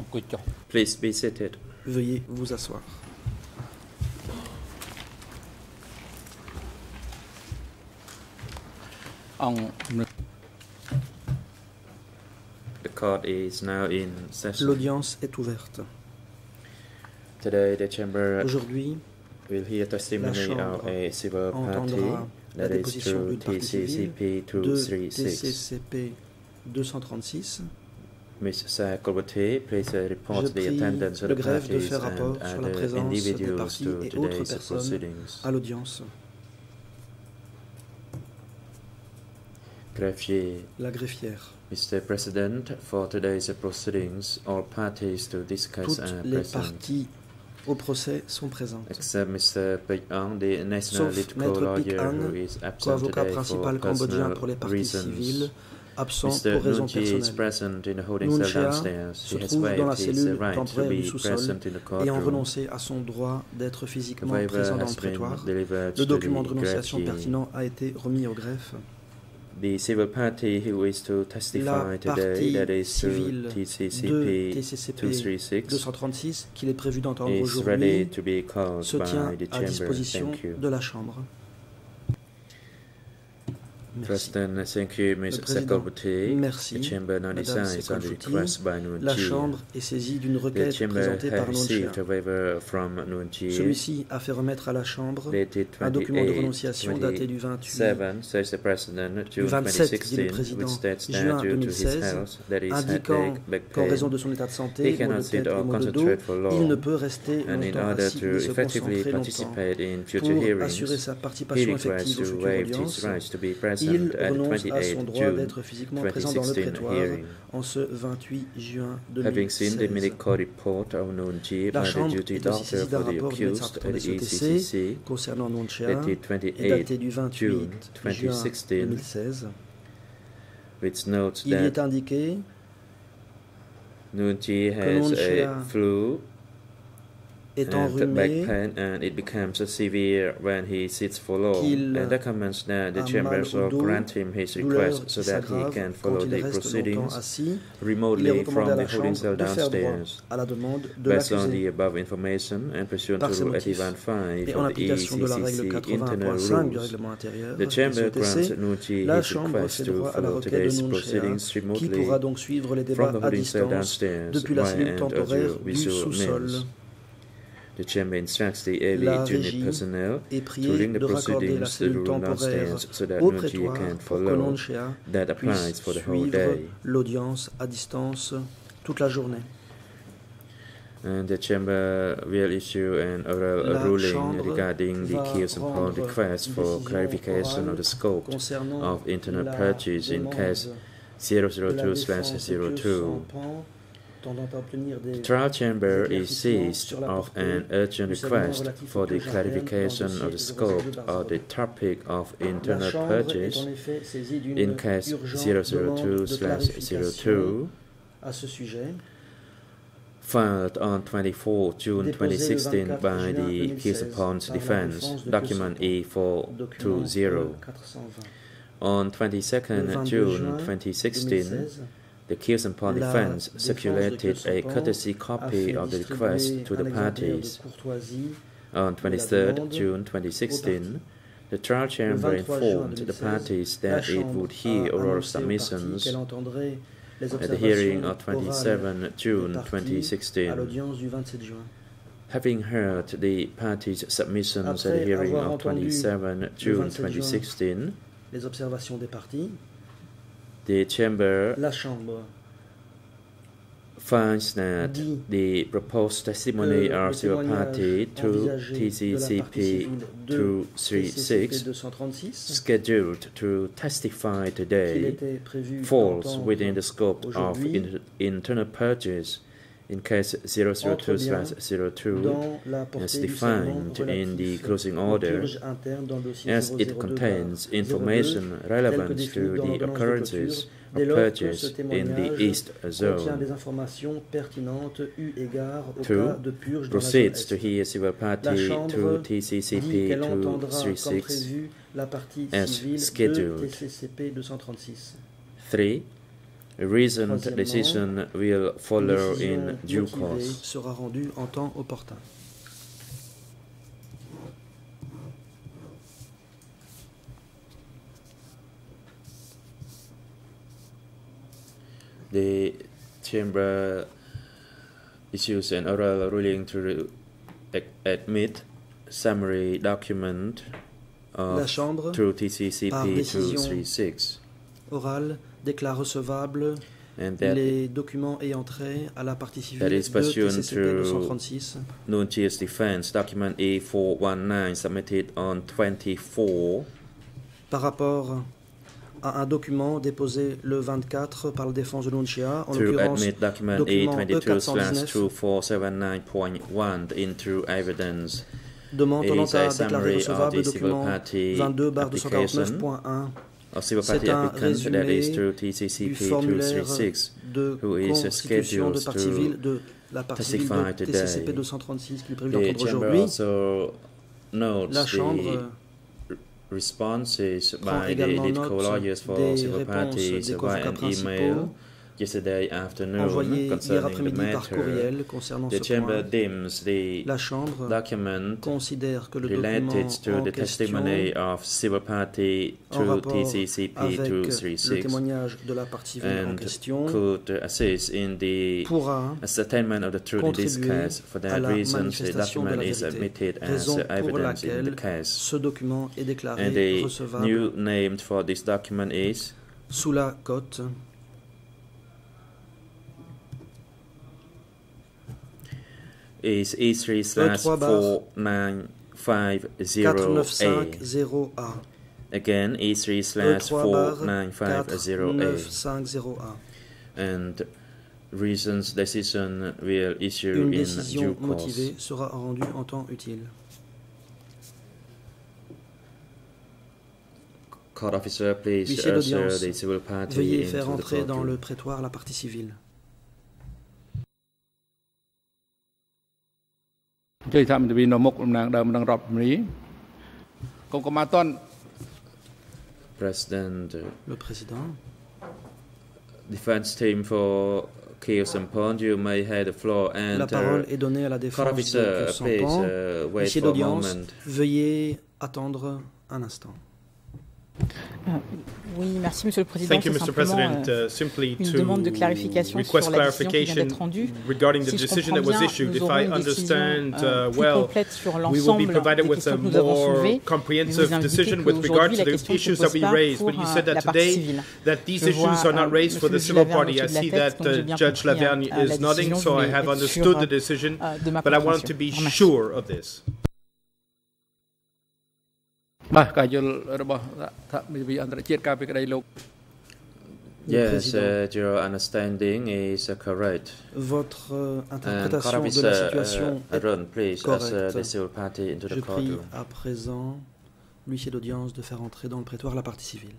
en question. Please be seated. Veuillez vous asseoir. L'audience est ouverte. Aujourd'hui, la Chambre entendra la déposition d'une partie civile de TCCP 236 Ms. Sakolbati, please report the attendance of the parties faire rapport and sur la other présence des individuals to today's personnes proceedings. à l'audience. Greffier, La greffière. Mr. President, for today's proceedings, all parties to discuss Toutes are les present. parties au procès sont présentes. Except Mr. Pek Ang, the national Sauf Maître Pik Ang, who is absent Co-avocat principal cambodgien pour les parties reasons. civiles, absent Mr. pour the holding Nunchia cell downstairs. se He has trouve dans la cellule temporaire du sous-sol ayant renoncé à son droit d'être physiquement présent dans le prétoire. Le document de renonciation pertinent a été remis au greffe. The civil party who is to testify La today, that is to civile de TCCP TCCP 236, 236 qu'il est prévu d'entendre is ready aujourd'hui to be called se by the à chamber. disposition Thank you. de la Chambre. Merci. President, thank you, Ms. Le président, Sakolbati. merci, The chamber now Madame decides on the Sekolbati. Request by La. Chambre est saisie d'une requête présentée par Nunchi. Celui-ci a fait remettre à la Chambre un document de 28, renonciation daté du 28 27, says the President, June 27, dit le 2016, Président, juin that due to his 2016, health, that is indiquant qu'en raison de son état de santé, cannot de tête et de dos, il ne peut rester and in longtemps order assis to ni se effectively concentrer longtemps. participate in future Pour assurer hearings, sa participation effective aux futures audiences, rights to be il renonce à 28 son droit d'être physiquement présent dans le 2016 prétoire en ce 28 juin Having seen the 2016. medical report of Nunchi La by the Chambre duty est aussi saisie d'un for the rapport du médecin accused pour at les the ETC concernant dated et daté 28 du 28 June juin 2016, 2016. which notes Il y est indiqué Nunchi has Nunchia a flu est and back enrhumé, pain and it becomes severe when he sits for long qu'il and recommends that the a chamber mal au shall dos, grant him his douleur request qui so that he s'aggrave can quand follow il the reste longtemps proceedings assis. Il est remotely recommandé from à the la holding Chambre cell de faire droit downstairs. à la demande de Based on l'accusé. the above information and pursuant Par to ces Rule motifs 81.5 Et en of the application de la règle ECCC internal 80.5 du rules, règlement intérieur the du chamber grants CETC, Nunchi la his Chambre request fait to droit à la follow requête de today's Nunchia, proceedings qui remotely pourra donc suivre les from débats the à holding cell distance downstairs depuis la by cellule and temporaire audio du visual sous-sol. means. The chamber instructs the AV La unit régie personnel est to priée link the de raccorder la proceedings to the cellule room temporaire downstairs so that au Nunchi prétoire can pour que follow. Nunchia That applies puisse for the whole suivre day. l'audience à distance toute la journée. And the chamber will issue an oral La ruling Chambre regarding the va case upon rendre request une for décision clarification orale of the scope Concernant of internal la purchase in demande case de la défense de 002/02. The Trial chamber is seized of an urgent request for the clarification of the scope of the topic of internal purchase in case 002/02 filed on 24 June 2016 by the Kisapons defense, document E420. On 22 June 2016, the case upon la defense défense de circulated a Kirsten courtesy a copy fait of the distribuer request to un the exemplaire de parties. courtoisie On la 23rd demande June 2016, the trial chamber 23 juin informed the 2016, parties la that it Chambre would a hear oral annoncé aux parties submissions qu'elle entendrait les at the hearing of observations orales 27 June des parties à 2016. l'audience du 27 juin. Having heard the parties' submissions at the Après hearing avoir of entendu 27 June 27 juin, 2016, Les observations des parties, the chamber la Chambre. finds that dit. the proposed testimony que of le civil party témoignage to envisagé de la partie TCCP civile de TCCP 236 236 scheduled to testify qu'il today était prévu falls d'entendre within the scope of aujourd'hui. in- internal purchase in case 002/02 is defined in the closing order as it contains information relevant to the occurrences of purchase in the East Zone. Two, proceeds to hear civil party to TCCP 236 as scheduled. Three, reasoned decision will follow décision in due course. sera rendue en temps opportun. The chamber issues an oral ruling to ac- admit summary document La of Chambre, through TCCP décision 236 orale, déclare recevable les documents ayant trait à la partie civile de TCCP to- 236 Nunchia's defense document A419 submitted on 24 par rapport à un document déposé le 24 par la défense de Nuncia, en l'occurrence document document A22/2479.1 into evidence. Demande is à déclarer recevable document party 22 application 249.1 of civil C'est un résumé du formulaire 236 de constitution de partie civile de la partie civile de. TCCP 236 qu'il est prévu The d'entendre chamber aujourd'hui. La Chambre responses prend by the également note des réponses des avocats principaux yesterday afternoon envoyés hier the après-midi par courriel concernant The ce chamber point. deems the La Chambre document considère que le document to the testimony of rapport TCCP avec le 236 témoignage de la partie civile en and question could assist in the pourra ascertainment of the truth in this case. For à that la reason, the manifestation de la document is admitted as evidence in the laquelle case. ce document est And déclaré the recevable new name for this document is sous la cote is E3 slash E3 bar 4950A. 4950A. Again, E3 slash E3 bar 4950A. 4950A. And reasons decision will issue Une in décision due course. motivée sera rendue en temps utile. Court officer, please usher the civil party Veuillez faire entrer dans le prétoire la partie civile. ជ័យថាមន្ត្រីនៅមុខតំណាងដើមនឹងរដ្ឋមន្ត្រីកុំកុំមកតន់ President, uh, Le président, defense team for Kyo Sampon, you may have the floor and la parole uh, est donnée à la court défense de officer, please Sampan. uh, wait Huissier for a d'audience, moment. veuillez attendre un instant. Oui, merci Monsieur le Président. Thank you, C'est Mr. simplement, President. euh, Uh, simply une to demande de clarification request sur la décision qui vient clarification d'être rendue. regarding the si je decision comprends that was bien, issued. nous If aurons I une décision understand euh, uh, plus well, complète sur we will be l'ensemble provided des with questions a que nous avons more soulevées. comprehensive Mais vous decision indiquez with regard qu'aujourd'hui, to la the question ne issues se that pose we pas raised. pour, But you euh, said that la partie today civile. that these Je issues vois, are not euh, raised for Monsieur the le civil juge Laverne party. I au-dessus de see la that tête, donc j'ai uh, bien Judge compris, hein, Lavergne euh, la is nodding, décision. so Je I voulais have être understood sûre, the decision, euh, de ma but I wanted to compréhension. be Je vous remercie. sure of this. បាទការយល់របស់ថាមេធាវីអន្តរជាតិការពីក្តីលោក Le Yes, président. uh, your understanding is uh, correct. Votre euh, And court interprétation de officer, la situation uh, est Aaron, please usher correcte. the civil party into Je the prie courtroom. à présent l'huissier d'audience de faire entrer dans le prétoire la partie civile.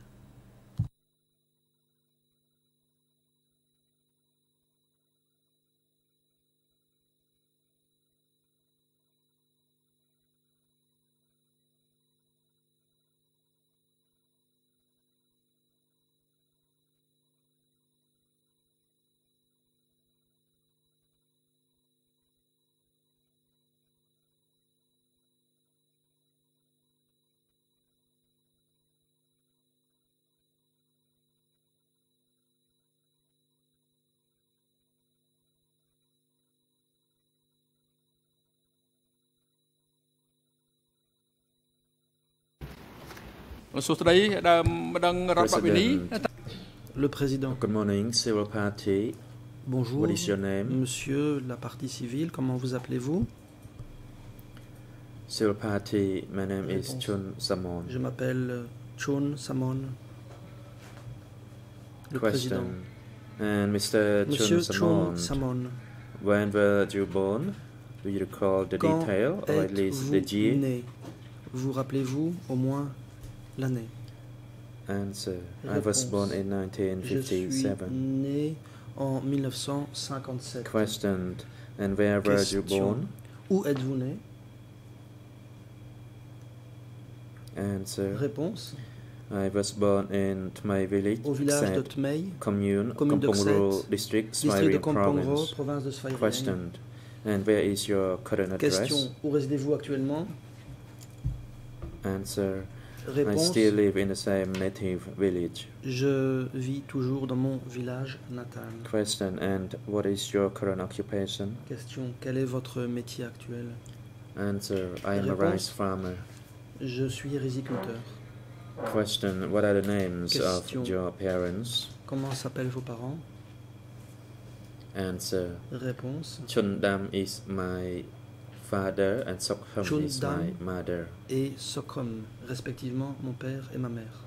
Le président, good morning, civil party. bonjour. What is your name? Monsieur la partie civile, comment vous appelez-vous? Civil party, my name is. Chun Samon. Je m'appelle Chun Samon. Le président. Question. And Mr. Monsieur Chun Chun Samon, Samon, when were you born? Do you recall the quand detail or at least êtes-vous the year? né? Vous rappelez-vous au moins l'année Answer. I was born in Je suis 1957. né en 1957. Question. And where were you born? Où êtes-vous né? Answer. Réponse I was born in Tmay village, au village de Tmei, commune, commune de district, district de Svayriam Kampong Ro, province. province de. Question. And where is your current address? Question. Où résidez-vous actuellement? Answer. I Réponse. still live in the same native village. Je vis toujours dans mon village natal. Question. And what is your current occupation? Question. Quel est votre métier actuel? Answer. I am a Réponse. rice farmer. Je suis riziculteur. Question. What are the names Question. of your parents? Comment s'appellent vos parents? Answer. Réponse. Chundam is my father and Sokham is my mother. Et Sokrom, respectivement mon père et ma mère.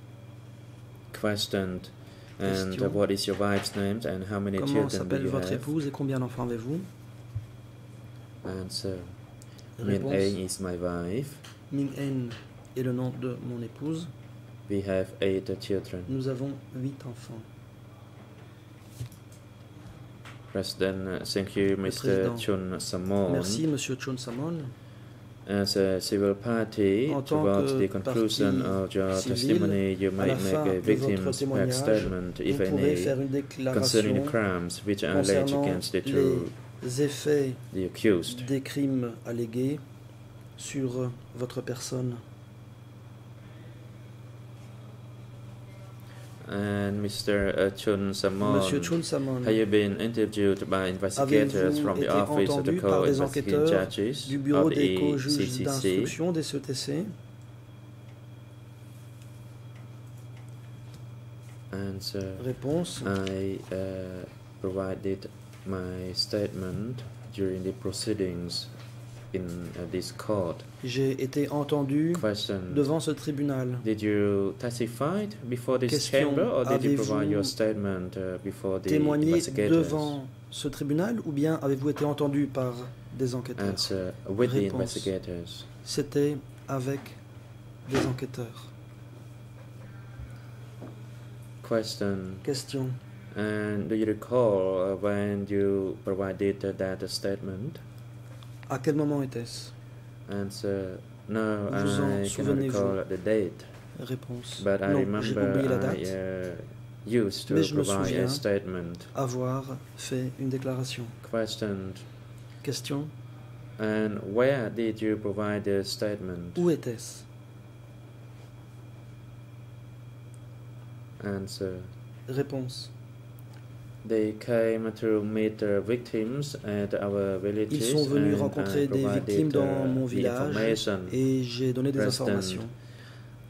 Question. And Question. what is your wife's name and how many Comment children do s'appelle you votre have? épouse et combien d'enfants avez-vous? Answer. Min Réponse. Aing is my wife. Ming En est le nom de mon épouse. We have eight children. Nous avons huit enfants. President, thank you, Mr. Président. Chun Samon. Merci, Monsieur Chon Samon. As a civil party, En tant towards que the conclusion of your civil, testimony, you might make a victim's back statement, if any, concerning the crimes which are alleged against the two les effets the accused. des crimes allégués sur votre personne. And Mr. uh, Chun Samon, Samon, have you been interviewed by investigators from the office of the entendu par des co-investigating judges du bureau of the des CETC Answer. Réponse. I uh, provided my statement during the proceedings in uh, this court. J'ai été entendu Question. devant ce tribunal. Did you testify before this Question. chamber or did you provide your statement uh, before the Témoigné devant ce tribunal ou bien avez-vous été entendu par des enquêteurs? Answer. With the Réponse. investigators. C'était avec des enquêteurs. Question. Question. And do you recall uh, when you provided uh, that statement? À quel moment était-ce? Answer. No, Vous en I cannot souvenez-vous? the date. Réponse. But I non, j'ai oublié la remember date. I uh, used to Mais je me provide souviens. a statement. Avoir fait une déclaration. Question. Question. And where did you provide the statement? Où était-ce? Answer. Réponse. They came to meet the victims at our villages Ils sont venus and rencontrer des victimes dans uh, mon village et j'ai donné des informations.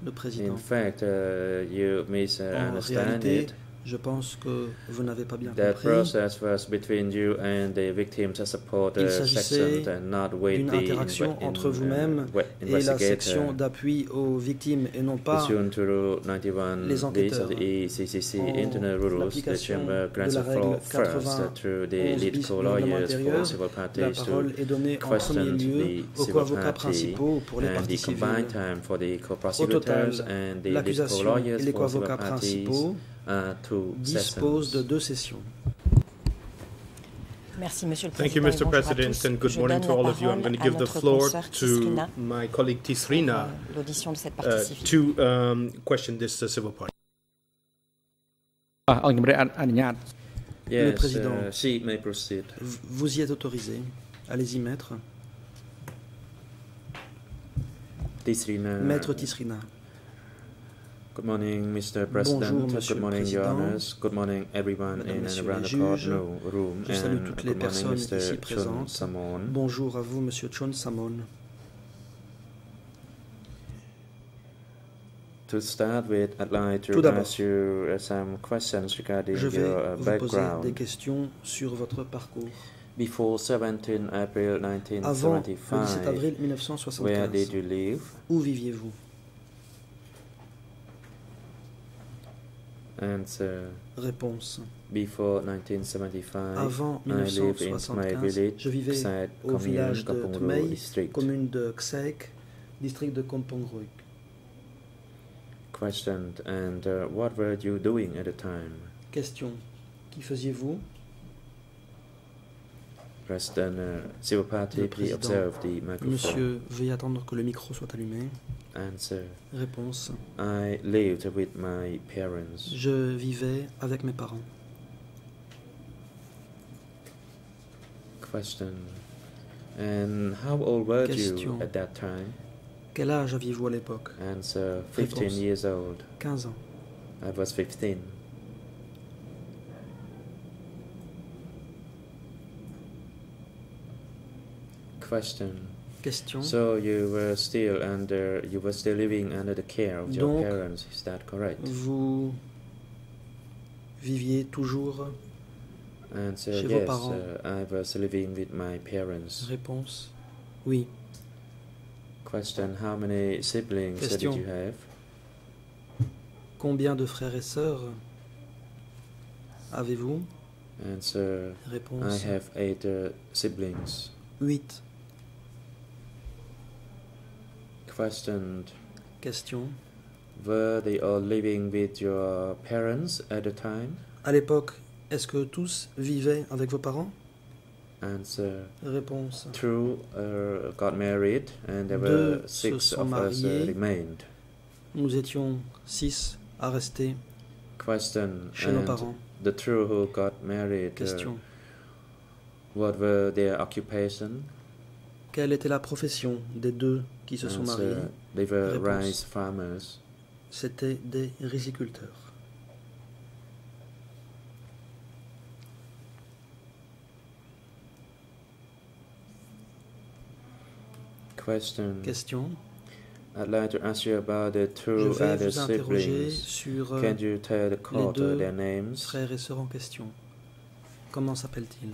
Le président. In fact, uh, you En misunderstand réalité, it. Je pense que vous n'avez pas bien That compris. process was between you and the victims support Il s'agissait section and not with d'une the interaction entre vous-même uh, et la section d'appui aux victimes et non pas Pursuant to Rule 91 les enquêteurs. En l'application de la règle first uh, to the 91 lead bis du co-lawyers règlement for intérieur, civil La parties to parole est donnée en premier question lieu the aux civil co-avocats party principaux pour les and parties civiles. Au total, l'accusation et les co-avocats principaux Dispose de deux sessions. Merci, Monsieur le Président. Thank you, Mr. President, and good morning to all of you. I'm going to give the floor to my colleague Tisrina euh, to um, question this uh, civil party. Yes, le Président, uh, she may proceed. vous y êtes autorisé. Allez-y, Maître. Tisrina. Maître Tisrina. Good morning, Mr. President. Bonjour, Monsieur good le morning, Your. Honors. Good morning, everyone in and Messieurs around the room. Je salue and toutes les morning, personnes Mr. ici Chun présentes. Samon. Bonjour à vous, Monsieur Chon Samon. To start with, I'd like to Tout d'abord, ask you uh, some questions regarding Je vais your uh, vous poser des background. questions sur votre parcours. Before 17 April Avant le 17 1975, avril where 1975, did you live? où viviez-vous? Answer. Réponse. Before 1975, Avant I lived in my 1975, village, je vivais au village de Tmei, commune de district de. Question. And uh, what were you doing at the time? Question. Qui faisiez-vous? President, uh, civil party, Le please président. observe the microphone. Monsieur, veuillez attendre que le micro soit allumé. Answer. Réponse. I lived with my parents. Je vivais avec mes parents. Question. And how old were you Question. at that time? Quel âge aviez-vous à l'époque? Answer. 15 Réponse. years old. 15 ans. I was 15. Question. Question. So you were still under, you were still living under the care of your Donc, parents, is that correct? Vous viviez toujours Answer, chez vos yes, parents? uh, I was living with my parents. Réponse. Oui. Question, how many siblings uh, did Question. you have? Combien de frères et sœurs avez-vous? Answer, I Réponse. have eight uh, siblings. 8. Question, Question. were they all living with your parents at the time? À l'époque, est-ce que tous vivaient avec vos parents? Answer, Réponse. True, uh, got married, and there Deux were se six sont of us uh, mariés. remained. Nous étions 6 à rester Question, chez nos and parents. the two who got married, uh, Question. what were their occupation? Quelle était la profession des deux qui se sont Answer, mariés? they were rice farmers. C'étaient des riziculteurs. Question, Question. I'd like to ask you about the Je two vais other vous interroger siblings. sur euh, Can you tell the court uh, deux their names? frères et sœurs en question? Comment s'appellent-ils?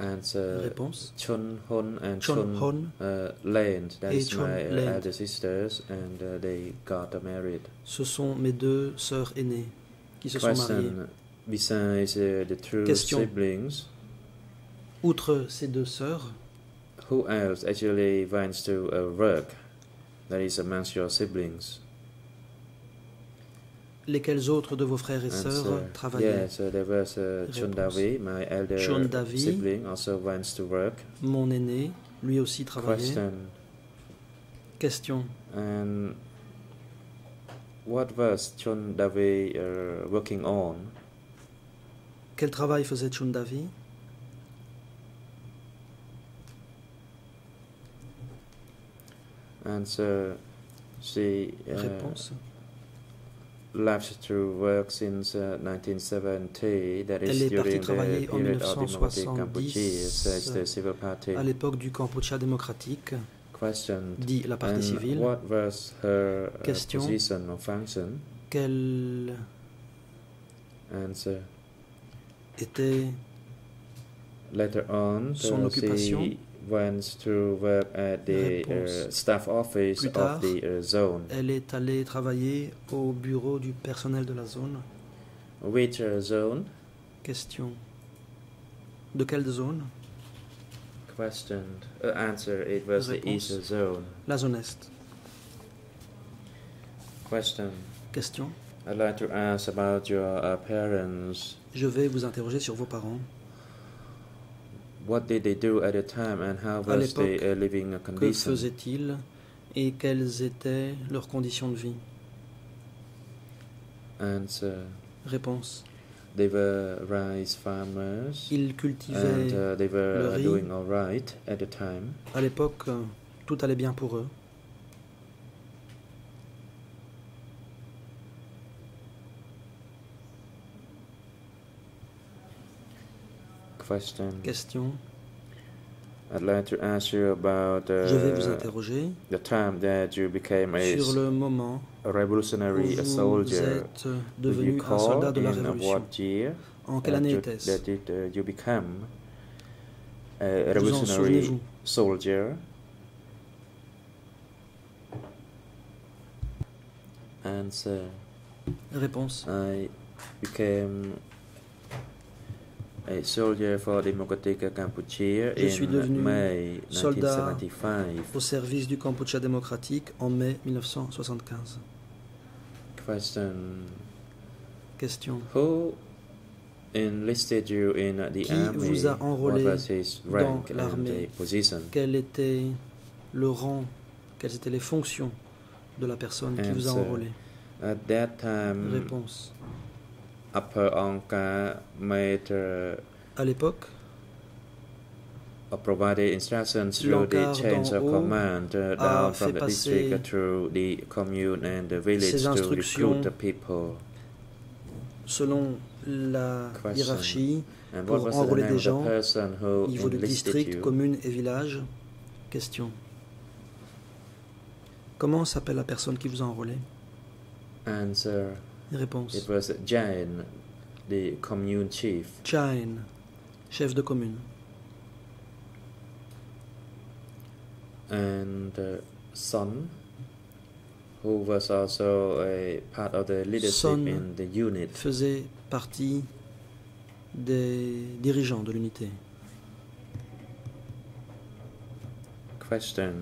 Answer, Réponse. Chun Hon and Chun Chun, Hon uh, Land. That is my uh, elder sisters, and uh, they got married. Ce sont mes deux sœurs aînées qui se sont mariées. Besides uh, the two Question. siblings, Outre ces deux sœurs, who else actually wants to uh, work? That is amongst your siblings. Lesquels autres de vos frères et sœurs Answer, travaillaient Yes, uh, there was uh, Chun Réponse. Davi, my elder Chun Davi. sibling, also wants to work. Mon aîné, lui aussi travaillait. Question, Question. and what was Chun Davi uh, working on? Quel travail faisait Chundavi? Answer, she uh, Réponse. Left to work since uh, 1970, that is Elle est partie during the travailler en period of democratic 1970, Cambodia, says the civil party. À l'époque du Kampuchea démocratique, Question, dit la partie civile, what was her uh, Question. position or function? quelle Answer, était later on, Son occupation? Went to work at the uh, staff office Plus tard. of the uh, zone. Elle est allée travailler au bureau du personnel de la zone. Which uh, zone? Question. De quelle zone? Question. Uh, answer, it was the Réponse. east zone. La zone Est. Question. Question. I'd like to ask about your uh, parents. Je vais vous interroger sur vos parents. What did they do at the time and how was uh, living Que condition? faisaient-ils et quelles étaient leurs conditions de vie? Answer. Réponse. They were rice farmers Ils and cultivaient uh, they were le riz. doing all right at the time. à l'époque, euh, tout allait bien pour eux. Question. Question. I'd like to ask you about Je vais vous uh, interroger the time that you became a, sur le moment a où revolutionary a vous soldier. êtes Do you devenu un soldat de la in Révolution. what year En quelle année you, était-ce? uh, you become a Vous en revolutionary soldier? Answer. Réponse. I became a soldier for Democratic Cambodia Je suis in devenu May soldat 1975. Au service du Kampuchea démocratique en mai 1975. Question. Question. Who enlisted you in the Qui army? vous a enrôlé what was his dans l'armée? Quel était le rang, quelles étaient les fonctions de la personne qui vous a enrôlé? At that time, Réponse. Upper Anka made uh, À l'époque, provided instructions through the d'en of command down from the district through the commune and the village to recruit the people. selon la Question. hiérarchie, And pour enrôler des gens au niveau de district, commune et village? Question. Comment s'appelle la personne qui vous a enrôlé? Answer. Réponse. It was Jain, the commune chief. Chain, chef de commune. and uh, Son, who was also a part of the leadership Son in the unit. Faisait partie des dirigeants de l'unité. Question.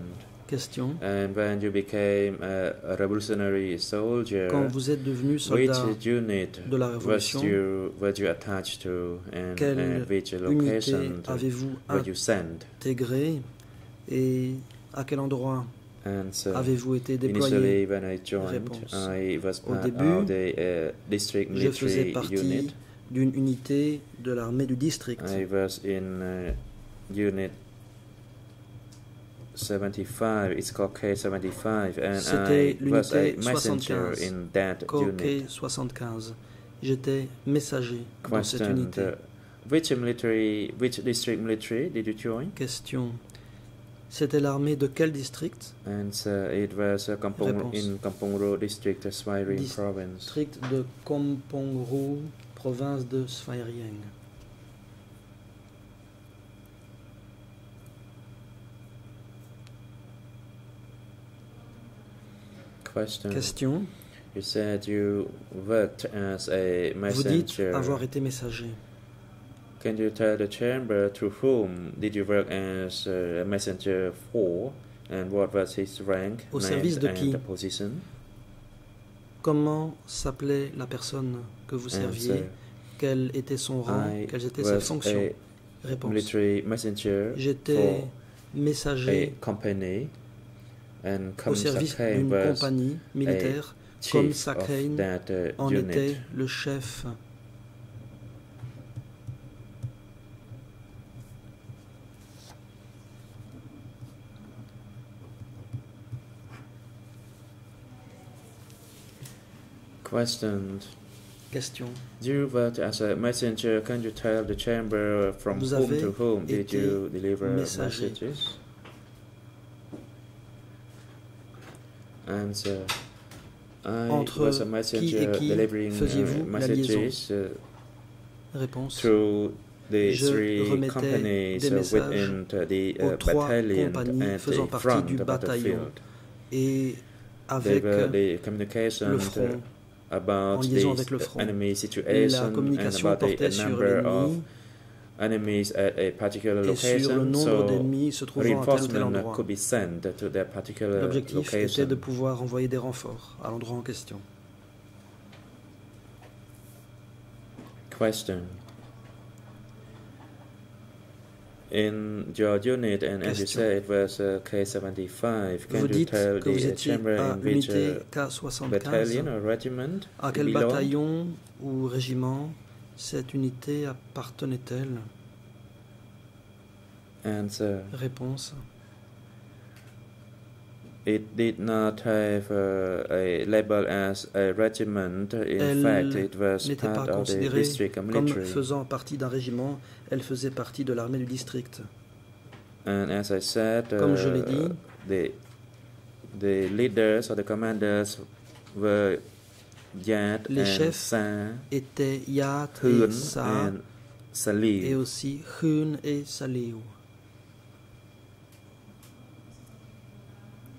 Question. And when you became a, revolutionary soldier, Quand vous êtes devenu which soldat unit de la was Révolution, you were you attached to, and, quelle and which unité location avez-vous were you sent? intégré et à quel endroit so avez-vous été déployé? when I joined, Réponse. I was Au début, the uh, district Je faisais partie unit. d'une unité de l'armée du district. I was in uh, unit 75. It's called K75, and C'était I was a l'unité messenger 75. in that Coque unit. 75. J'étais messager dans cette unité. uh, Which military, which district military did you join? Question. C'était l'armée de quel district? And uh, it was uh, Kampong, in district, province. District de Kampong province de Svay Question: Question. You said you worked as a Vous dites messenger. avoir été messager. Can you tell the chamber to whom did you work as a messenger for, and what was his rank, Au service de and qui? position? Comment s'appelait la personne que vous serviez? Answer. Quel était son rang? I Quelles étaient ses fonctions? Réponse. messenger J'étais for a messager company, au service d'une compagnie militaire. Of Sakhain that uh, En était le chef. Question: Question. You worked as a messenger. Can you tell the chamber from Vous whom avez to whom did you deliver messager. messages? Answer. I Entre was a qui messenger et qui delivering faisiez-vous uh, la messages uh, Réponse. through the Je three remettais companies des uh, messages within the aux uh, trois battalion compagnies and faisant the partie front du bataillon. Et avec were the communication le uh, front, about en liaison the avec le front. enemy la situation and communication about the portait sur number of l'ennemi enemies at a particular et sur le location. nombre So d'ennemis se trouvant à tel ou tel reinforcement endroit. could be sent to particular L'objectif était location. de pouvoir envoyer des renforts à l'endroit en question. Question. In your unit, and as you Question. said, it was uh, K75. Can Vous you dites tell que vous the uh, étiez chamber à in which l'unité uh, K75. battalion or regiment À you quel bataillon ou régiment cette unité appartenait-elle Answer. Réponse. It did not have uh, a label as a regiment. In Elle fact, it was n'était part pas of the considérée district Comme military. faisant partie d'un régiment, elle faisait partie de l'armée du district. And as I said, Comme je uh, l'ai dit, the the leaders or the commanders were Yat Les chefs Étaient Yat et Sa, and et aussi Hun et Saliu.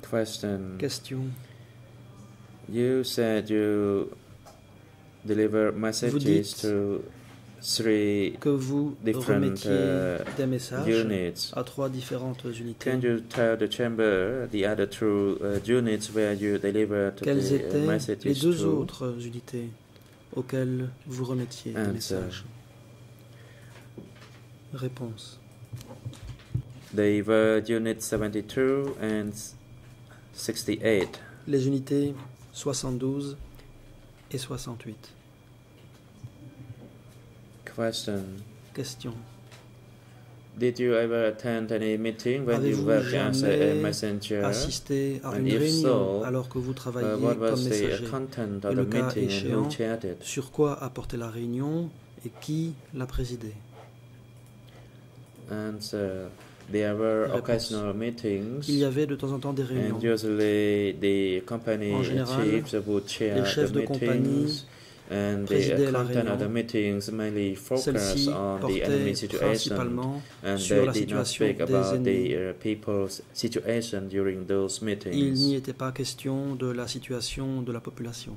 Question. Question. You said you deliver messages dites to three Que vous different remettiez uh, des messages units. à trois différentes unités. Can you tell the chamber the other two uh, units where you delivered Quelles the étaient les messages deux to? autres unités auxquelles vous remettiez des messages? Réponse. They were Unit 72 and 68. Les unités 72 et 68. Question. Question. Did you ever attend any meeting when you worked as a, messenger? Assisté à And une if réunion so, alors que vous Uh, travailliez what comme was the messager? content Et of le the cas meeting and échéant, who chaired it? Sur quoi a porté la réunion et qui l'a présidée Answer. There were occasional meetings. Il y avait de temps en temps des réunions. And usually the company En général, chiefs would chair les chefs the de compagnie meetings and the content of the meetings mainly focused on the enemy situation, and they did not speak about the people's situation during those meetings. Il n'y était pas question de la situation de la population.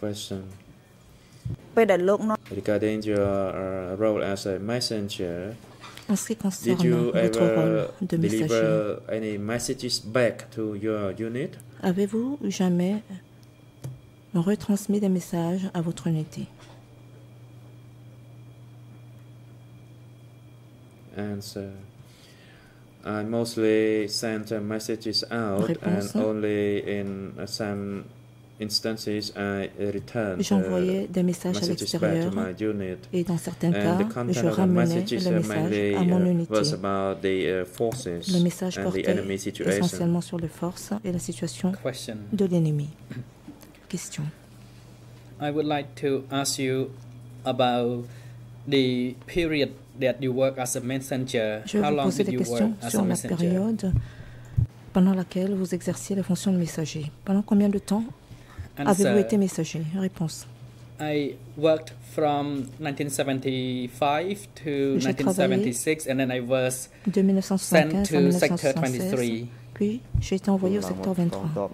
Question. Regarding your role as a messenger, en ce qui concerne Did you votre rôle de messager, any messages back to your unit? avez-vous jamais retransmis des messages à votre unité Answer. I mostly sent uh, messages out, Réponse. and only in uh, some instances I returned J'envoyais uh, des messages à l'extérieur my unit. et dans certains cas, And the je content of the ramenais messages le uh, message mainly à mon uh, unité. was about the uh, forces Le message and the portait enemy situation. essentiellement sur les forces et la situation question. de l'ennemi. Question. I would like to ask you about the period that you work as a messenger. Je How vous long poser did des you work questions as a sur la messenger? période pendant laquelle vous exerciez la fonction de messager. Pendant combien de temps avez-vous été messager? Réponse. I worked from 1975 to J'ai travaillé 1976, and then I was De sent 1975 à to Sector 1976, 23. puis j'ai été envoyé au secteur 23.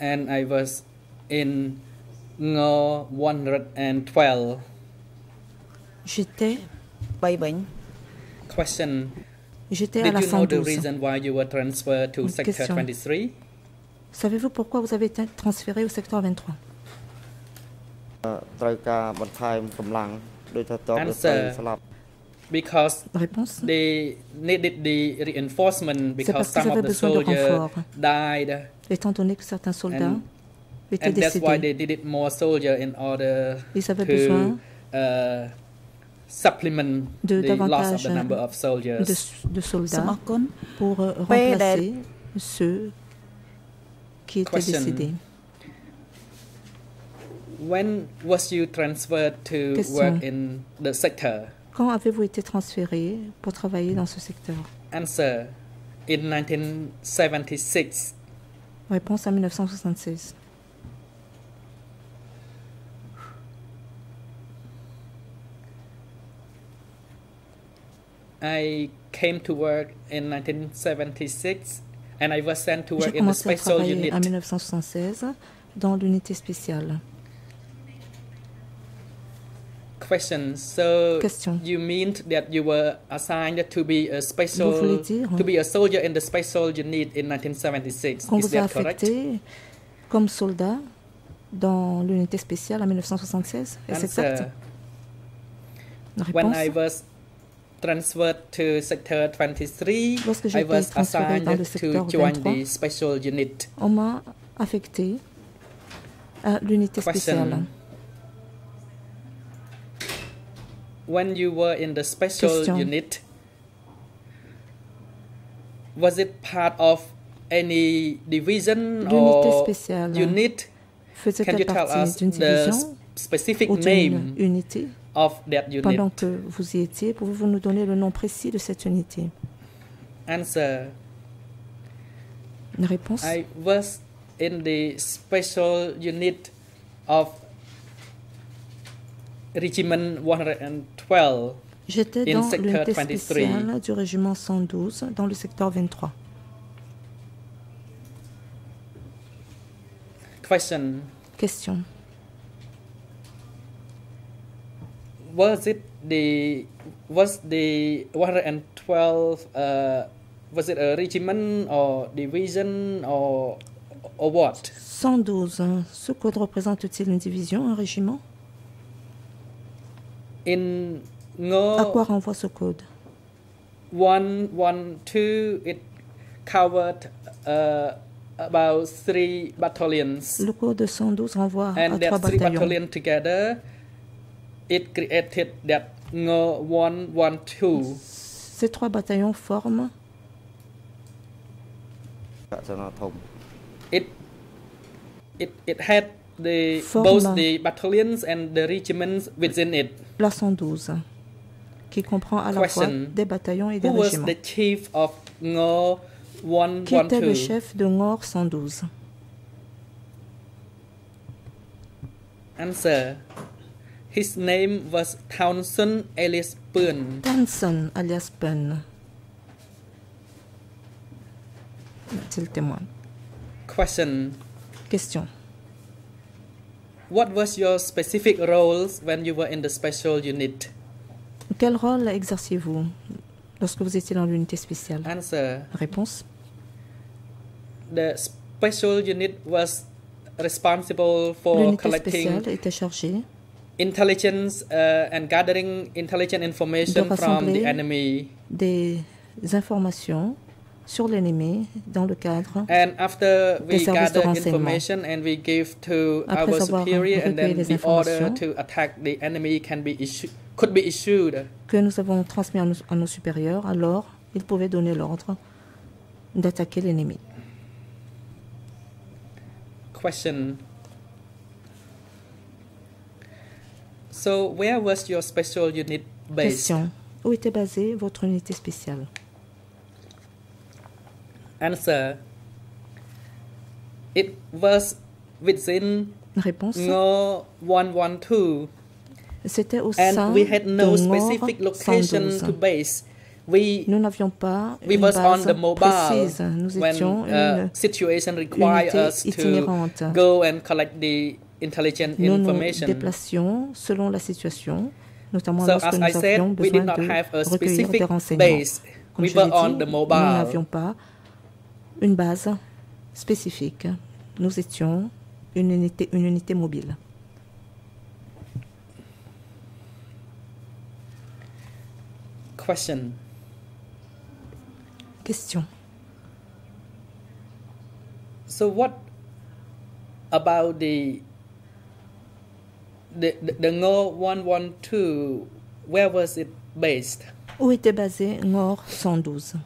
and I was in Ngo 112. J'étais bye-bye. Question. J'étais à la Did you know the reason why you were transferred to sector 23? Savez-vous pourquoi vous avez été transféré au secteur 23? Answer. Because Réponse. they needed the reinforcement because some of the soldiers died étant donné que certains soldats and, étaient décédés. That's why they more in order Ils avaient besoin uh, supplement de the davantage number of euh, soldiers. De, soldats pour euh, remplacer ceux qui étaient décédés. When was you transferred to work in the sector? Quand avez-vous été transféré pour travailler dans ce secteur? Answer. In 1976. Réponse à 1976. I came to work in 1976 and I was sent to J'ai work in the special travailler unit. en 1976 dans l'unité spéciale. Question. So Question. you mean that you were assigned to be a special Vous voulez dire to be a soldier in the special unit in 1976? qu'on Is vous a that correct? affecté comme soldat dans l'unité spéciale en 1976 Est-ce exact Answer. When I was transferred to sector 23, Lorsque j'ai I été was dans le assigned secteur to join 23, the special unit. On m'a affecté à l'unité spéciale. When you were in the special Question. unit, was it part of any division or spéciale unit? Can faisait-elle you tell partie us d'une the division specific ou d'une name unité of that unit? Pendant que vous y étiez, pouvez-vous nous donner le nom précis de cette unité? Answer. Une réponse? I was in the special unit of Regiment 112. J'étais dans l'unité 23. spéciale du régiment 112 dans le secteur 23. Question. Question. Was it the was the 112 uh, was it a regiment or division or or what? 112. hein. Ce code représente-t-il une division, un régiment? In Go à quoi renvoie ce code? 112, it covered uh, about three battalions. Le code 112 renvoie And à trois that three bataillons. battalions together, it created that Ngo 112. Ces trois bataillons forment it, it, it had the, both the battalions and the regiments within it la 112, qui comprend à la fois Question. des bataillons et des Who was régiments. the chief of Ngo Qui était le 112? chef de Ngor 112 Answer. His name was Townsend Ellis Pun. Tanson alias Pen. C'est le témoin. Question. Question. What was your specific roles when you were in the special unit? Quel rôle exerciez-vous lorsque vous étiez dans l'unité spéciale Answer. Réponse. The special unit was responsible for collecting était chargée intelligence uh, and gathering intelligent information De from the enemy. des informations sur l'ennemi dans le cadre And after we Des services de renseignement. information and we give to Après our avoir recueilli les the informations. to attack the enemy can be issued, could be issued. que nous avons transmis à nos, à nos supérieurs, alors ils pouvaient donner l'ordre d'attaquer l'ennemi. Question. So, where was your special unit based? Question. Où était basée votre unité spéciale? Answer. It was within Réponse. Ngo 112. C'était au sein and we had no specific location 112. to base. We Nous n'avions pas we une was on the mobile précise. Nous when étions uh, une situation required us to go and collect the intelligent Nous nous information. déplacions selon la situation, notamment So lorsque nous I said, avions we besoin did not de have a recueillir specific des renseignements. base. Comme We je l'ai were on dit, the nous mobile. n'avions pas une base spécifique. Nous étions une unité, une unité mobile. Question. Question. So what about the the the, the Ngo 112? Where was it based? Où était basé Ngor 112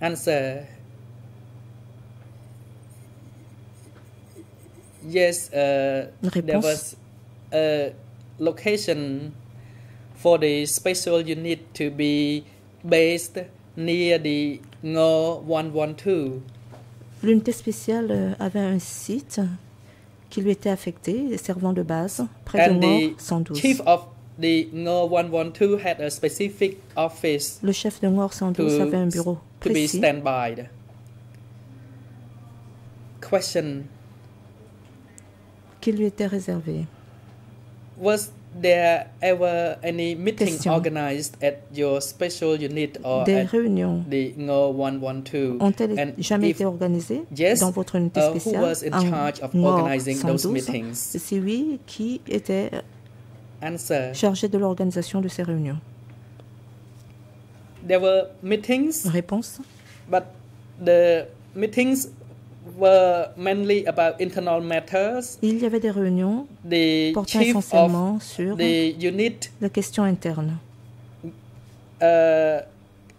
Answer. Yes, uh, there was a location for the special unit to be based near the Ngo 112. L'unité spéciale euh, avait un site qui lui était affecté, servant de base, près de the 112. chief of the Ngo 112 had a specific office Le chef de Ngor 112 to, avait un bureau to be précis standby. Question. qui lui était réservé. Was there ever any meeting Question. organized at your special unit or Des at réunions the Ngo 112? ont-elles jamais été organisées yes, dans votre unité uh, who was in charge of organizing those meetings? Si oui, qui était. Chargé de l'organisation de ces réunions There were meetings, Réponse. but the meetings were mainly about internal matters. Il y avait des réunions The portant essentiellement sur the unit les questions internes. uh,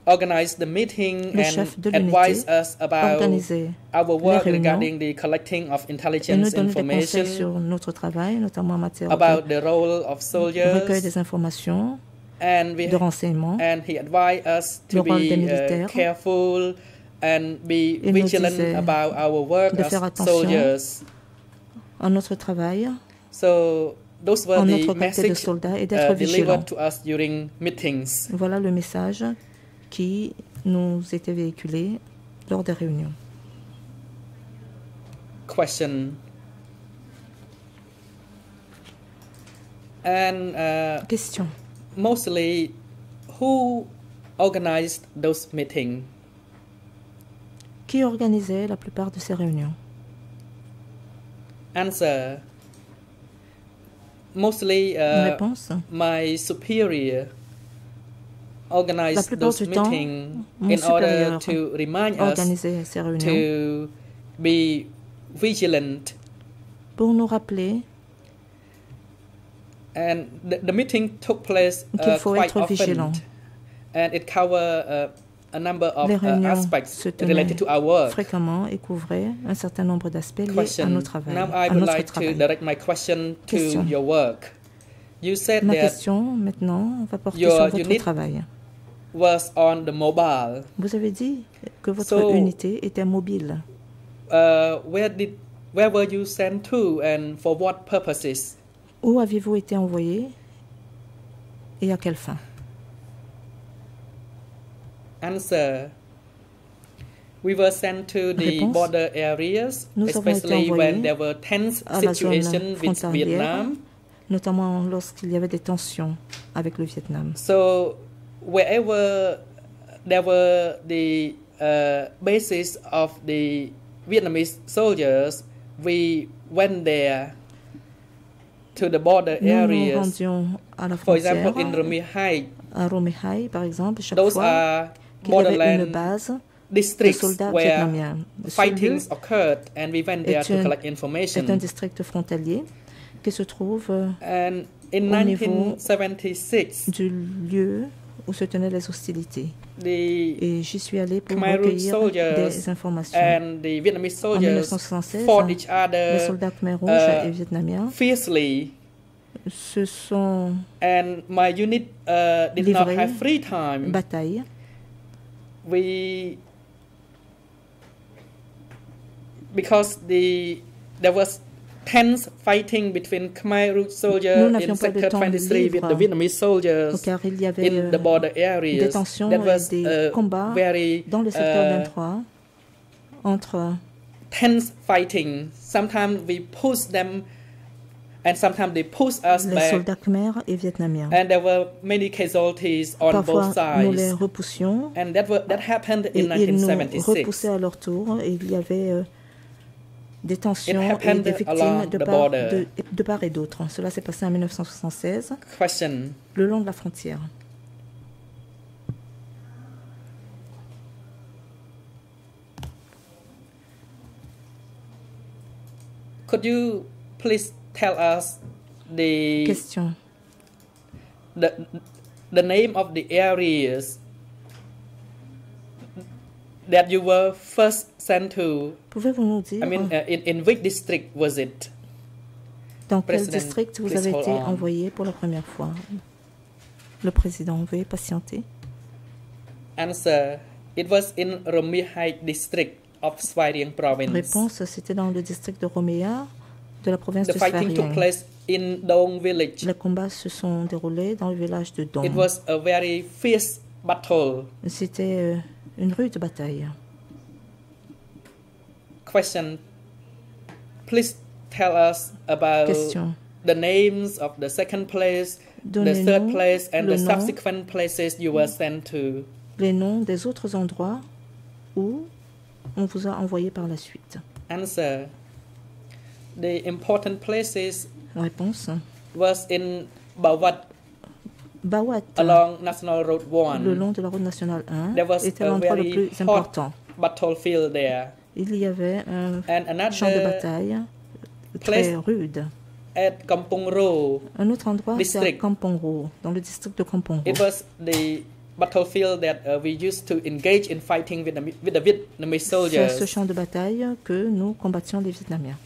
organized the meeting Le and chef de l'unité us about organisait our work réunions regarding the collecting of et nous intelligence donnait des conseils information sur notre travail, notamment en matière about de the role of recueil soldiers des informations, and we de renseignements. and he advised us to Le rôle be des uh, militaires. careful and be Il nous vigilant about our work de as faire attention soldiers. en notre travail, So those were en the notre qualité de messages uh, delivered to us during meetings. Voilà le message qui nous était véhiculé lors des réunions. Question. And uh, Question. mostly, who organized those meetings? Qui organisait la plupart de ces réunions? Answer. mostly uh, réponse my superior Plupart those meetings in order to remind us organisait ces réunions to be vigilant pour nous rappeler and the, the meeting took place Qu'il uh, faut quite être often vigilant. and it covered uh, a number of Les uh, aspects related to our work fréquemment et couvraient un certain nombre d'aspects liés à nos travail, now I would like to travail. direct my question to Question. your work you said Ma that question maintenant va porter Your sur votre unit- travail. Was on the mobile Vous avez dit que votre So- unité était mobile. uh, where did where were you sent to and for what purposes? Où avez-vous été envoyé et à quelle fin? Answer. We were sent to the Réponse. border areas, Nous avons été especially envoyés when there were tense situations with. Vietnam. Notamment lorsqu'il y avait des tensions avec le Vietnam. So wherever there were the uh, bases of the Vietnamese soldiers, we went there to the border areas. rendions à la For example, in Romihai, à Romehai par exemple, chaque those fois are qu'il y avait une borderland base districts where. Fightings occurred, and we went there to collect est un information. district frontalier qui se trouve euh, And in au niveau 1976, du lieu où se tenaient les hostilités. Et j'y suis allé pour Khmer Rouge recueillir des informations. and the Vietnamese En soldiers 1976, fought each les other soldats khmer rouges euh, et vietnamiens fiercely, se sont and my unit uh, did not Livrés. have free time. bataillés. we because the there was tense fighting between Khmer Rouge soldiers in sector 23 with the Vietnamese soldiers car il y in the euh, border areas. That was des uh, combats very dans le secteur uh, 23 entre tense fighting. Sometimes we push them, and sometimes they push us les back. soldats et vietnamiens. And there were many casualties on both Parfois, nous les sides. repoussions And that were, that happened et in ils nous 1976. repoussaient à leur tour. Et il y avait euh, des tensions et des victimes de part, de, de part et d'autre. Cela s'est passé en 1976, Question: le long de la frontière. Could you please tell us the Question. the the name of the areas that you were first sent to? Pouvez-vous nous dire I mean, uh, in, in which district was it? dans quel President, district vous avez été envoyé pour la première fois? Le président, veuillez patienter. Answer: It was in Romihai district of Svay Rieng province. Réponse, c'était dans le district de Romea de la province The de fighting took place in Dong village. Les combats se sont déroulés dans le village de Dong. It was a very fierce battle. C'était euh, une rude bataille. Question: Please tell us about Question. the names of the second place, the third place, and the subsequent places you were sent to. Les noms des autres endroits où on vous a envoyé par la suite. Answer: The important places Réponse. was in Bawat Bawat, along National Road le 1. long de la route nationale 1, There was était a l'endroit le plus important. battlefield there. Il y avait un And champ de bataille très rude. at Un autre endroit, c'est à District. Kampong dans le district de Kampong it was the battlefield that uh, we used to engage in fighting with the, with the Vietnamese C'est ce champ de bataille que nous combattions les Vietnamiens.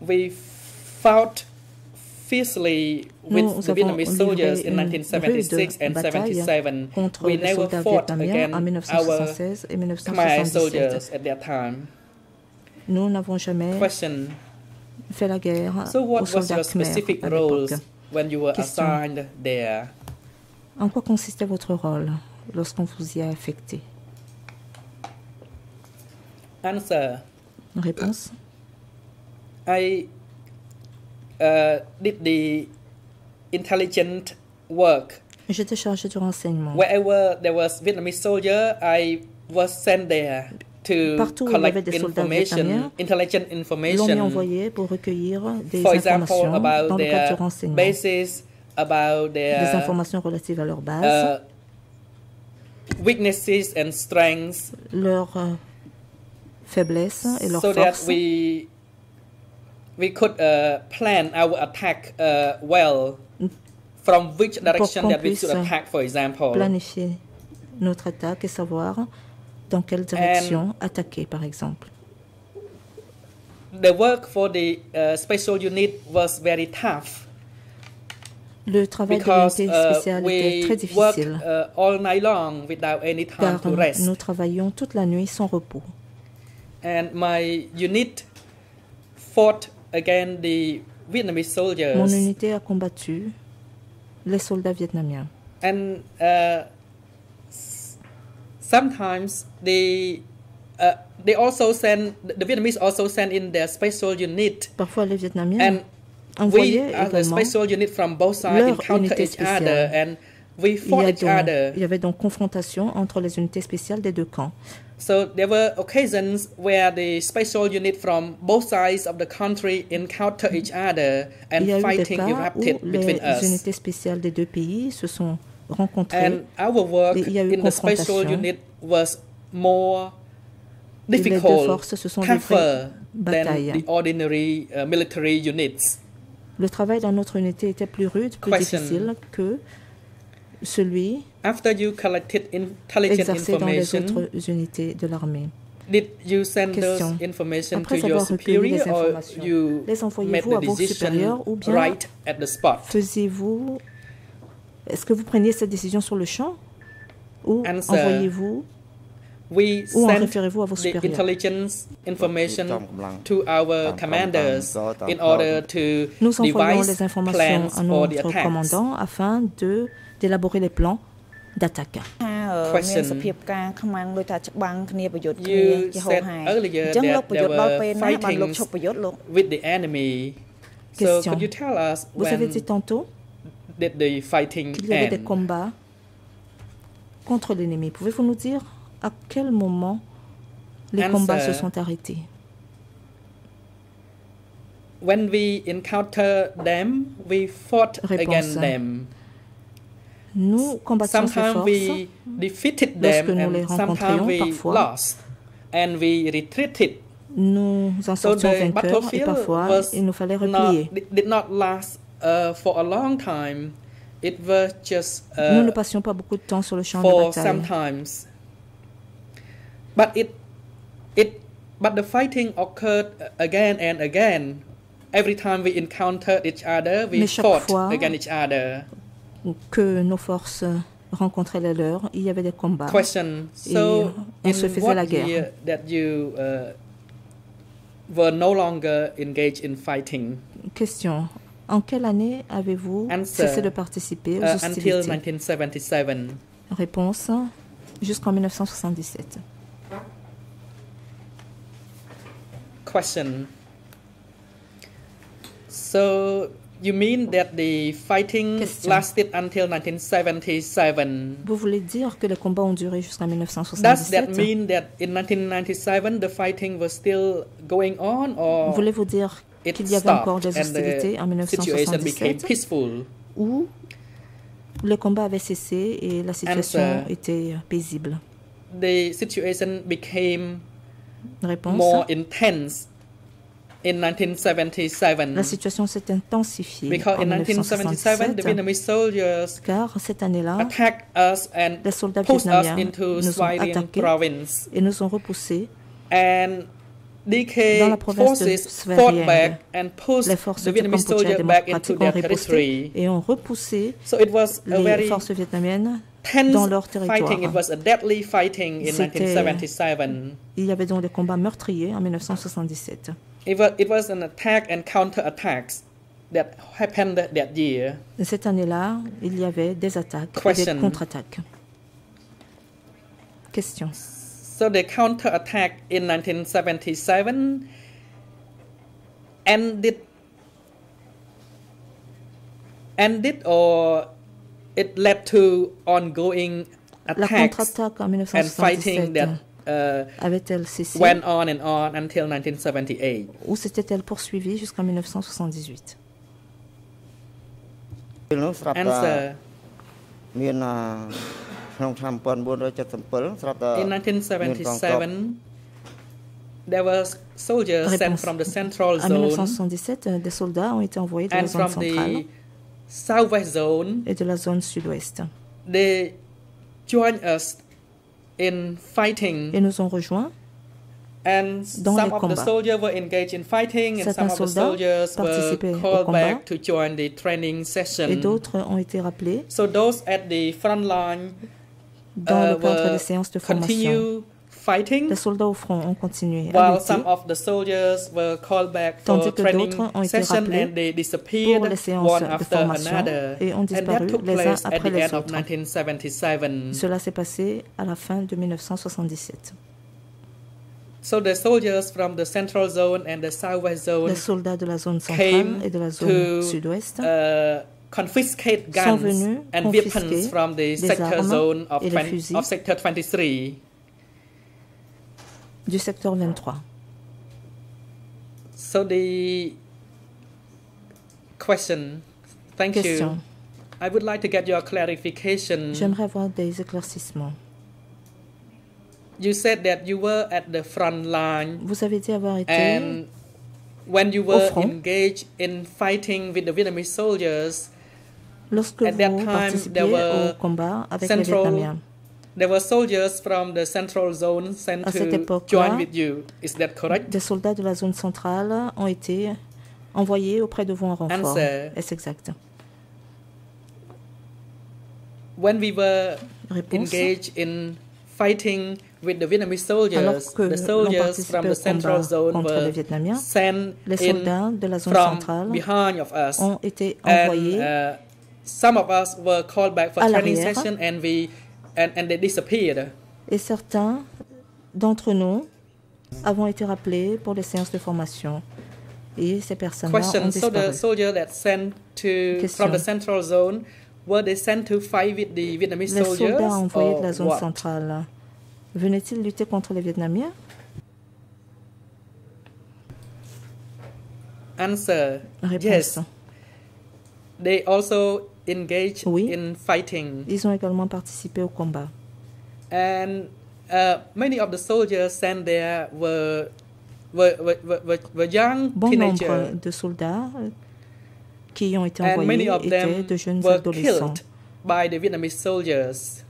We fought fiercely with Nous the Vietnamese soldiers in une 1976 rude and bataille 77. contre We never fought against our 1976 et Khmer 1977. soldiers at that time. Nous n'avons jamais Question: fait la guerre So aux what was soldats your khmer specific roles when you were Question. assigned there? En quoi consistait votre rôle lorsqu'on vous y a affecté? Answer: Réponse I uh, did the intelligent work. J'étais chargé du renseignement. Wherever there was Vietnamese soldier, I was sent there to Partout où il y avait collect des soldats information, vietnamiens, intelligent information. envoyé pour recueillir des For example, informations about dans le cadre du their renseignement, bases, about des their informations relatives à leur base, uh, weaknesses and strengths, leurs euh, faiblesses et leurs so that forces, we we could uh, plan our attack uh, well. From which direction that we should attack, for example. planifier notre attaque et savoir dans quelle direction attaquer, par exemple. The work for the uh, special unit was very tough. Le travail de l'unité uh, spéciale était très we worked difficile, uh, all night long without any time car to rest. nous travaillions toute la nuit sans repos. And my unit fought against the Vietnamese soldiers. Mon unité a combattu les soldats vietnamiens. And uh, sometimes they uh, they also send the Vietnamese also send in their special unit. Parfois, les Vietnamiens And we, envoyaient a également. special unit from both sides, leur encounter unité each spéciale. other and we fought each donc- other. il y avait donc confrontation entre les unités spéciales des deux camps. So there were occasions where the special unit from both sides of the country encounter each other and Il y a eu des fighting cas où erupted between les us. unités spéciales des deux pays se sont rencontrées. And our work Il y a eu in the special unit was more Et les deux difficult, forces se sont livrées tougher than the ordinary uh, military units. Le travail dans notre unité était plus rude, plus Question. difficile que celui After you collected intelligence exercée dans les autres unités de l'armée. Question. Information Après avoir recueilli les informations, les envoyez-vous à vos supérieurs ou bien right faisiez-vous... Est-ce que vous preniez cette décision sur le champ ou envoyez-vous we ou en référez-vous à vos supérieurs? Intelligence information to our commanders in order to Nous envoyons les informations à nos commandants afin de d'élaborer les plans Question. Earlier with the enemy. Vous when avez dit combats contre l'ennemi. Pouvez-vous nous dire à quel moment les combats se sont arrêtés? When we encounter them, we fought against them. Nous combattions ces Sometimes forces. we defeated Lorsque them nous les rencontrions, we parfois, lost and we retreated. Nous en sortions the vainqueurs et parfois il nous fallait not, replier. did did not last uh, for a long time. It was just Nous ne uh, passions pas beaucoup de temps sur le champ de bataille. sometimes. But it, it, but the fighting occurred again and again. Every time we encountered each other, we fought fois- against each other. Que nos forces rencontraient les leurs, il y avait des combats. Question. Et So, on se faisait la guerre. year that you uh, were no longer engaged in fighting? Question. En quelle année avez-vous cessé de participer aux Uh, until hostilités? 1977. Réponse. Jusqu'en 1977. Question. So you mean that the fighting Question. lasted until 1977? Vous voulez dire que les combats ont duré jusqu'en Does 1977 that mean that in 1997 the fighting was still going on, or Voulez-vous dire qu'il y avait encore des hostilités en the situation became 1977 peaceful? ou les combats avaient cessé et la situation Answer. était paisible? The situation became Réponse. more intense in 1977 La situation s'est intensifiée because en in 1977 the 1977 Vietnamese soldiers car cette année-là, attacked us and les soldats vietnamiens into nous ont attaqués province. et nous ont repoussés. And DK Dans la province de forces Svay fought Rieng, back and pushed Les forces Vietnamese Cambodge soldiers back into démocratique ont territory. et ont repoussé So it was a les very forces vietnamiennes dans leur territoire. It was a deadly fighting in C'était- 1977. Il y avait donc des combats meurtriers en 1977. It was, it was an attack and counter-attacks that happened that, year. Et Cette année-là, il y avait des attaques et des contre-attaques. Question. So the counter-attack in 1977 ended ended or it led to ongoing attacks and fighting 1977 that Euh, avait-elle cessé? went on and on until 1978. Ou s'était-elle poursuivie jusqu'en 1978 Answer. Euh, In 1977, there were soldiers sent from the central zone. En 1977, euh, des soldats ont été envoyés de la zone centrale the southwest zone, et de la zone sud-ouest. They joined us in fighting, et nous ont rejoints. and dans some les of the combats. soldiers were engaged in fighting, and some Certains of the soldats soldiers were participaient called combat. back to join the training Et d'autres ont été rappelés So those at the front line dans uh, le cadre were des séances de formation. Fighting, Les soldats au front ont continué à while lutter, some of the soldiers were called back for Tandis que d'autres ont été rappelés and they disappeared pour les séances one de after formation another. et ont And that disparu took les uns place at après the les end of autres. 1977. Cela s'est passé à la fin de 1977. So the soldiers from the central zone and the southwest zone Les soldats de la zone centrale et de la zone sud-ouest uh, confiscate sont guns venus and confisquer weapons from the des sector zone of, et des 20 fusils of sector 23. Du secteur 23. So the question, thank Question. you. I would like to get your clarification. J'aimerais avoir des éclaircissements. You said that you were at the front line Vous avez dit avoir été and when you were engaged in fighting with the Vietnamese soldiers, lorsque at that vous time, participiez there were au combat avec les Vietnamiens. There were soldiers from the central zone sent À cette to époque-là, join with you. Is that correct? Des soldats de la zone centrale ont été envoyés auprès de vous en renfort. Answer. Est-ce exact? When we were Réponse. engaged in fighting with the Vietnamese soldiers, Alors que the soldiers from the central zone contre were les Vietnamiens, sent les soldats de la zone from centrale behind of us. ont été and envoyés uh, some of us were called back for training session and we and, and they disappeared. et certains d'entre nous avons été rappelés pour les séances de formation. Et ces personnes-là ont Question: So the disparu. soldiers that sent to Question. from the central zone were they sent to fight with the Vietnamese Les soldiers soldats envoyés de la zone what? centrale venaient-ils lutter contre les Vietnamiens? Answer: Réponse. Yes, they also engaged Oui. in fighting. Ils ont également participé au combat. and uh, many of the soldiers sent there were were, were, were, young Bon teenagers nombre de soldats euh, qui ont été and many envoyés of étaient them de jeunes were adolescents. killed by the Vietnamese soldiers.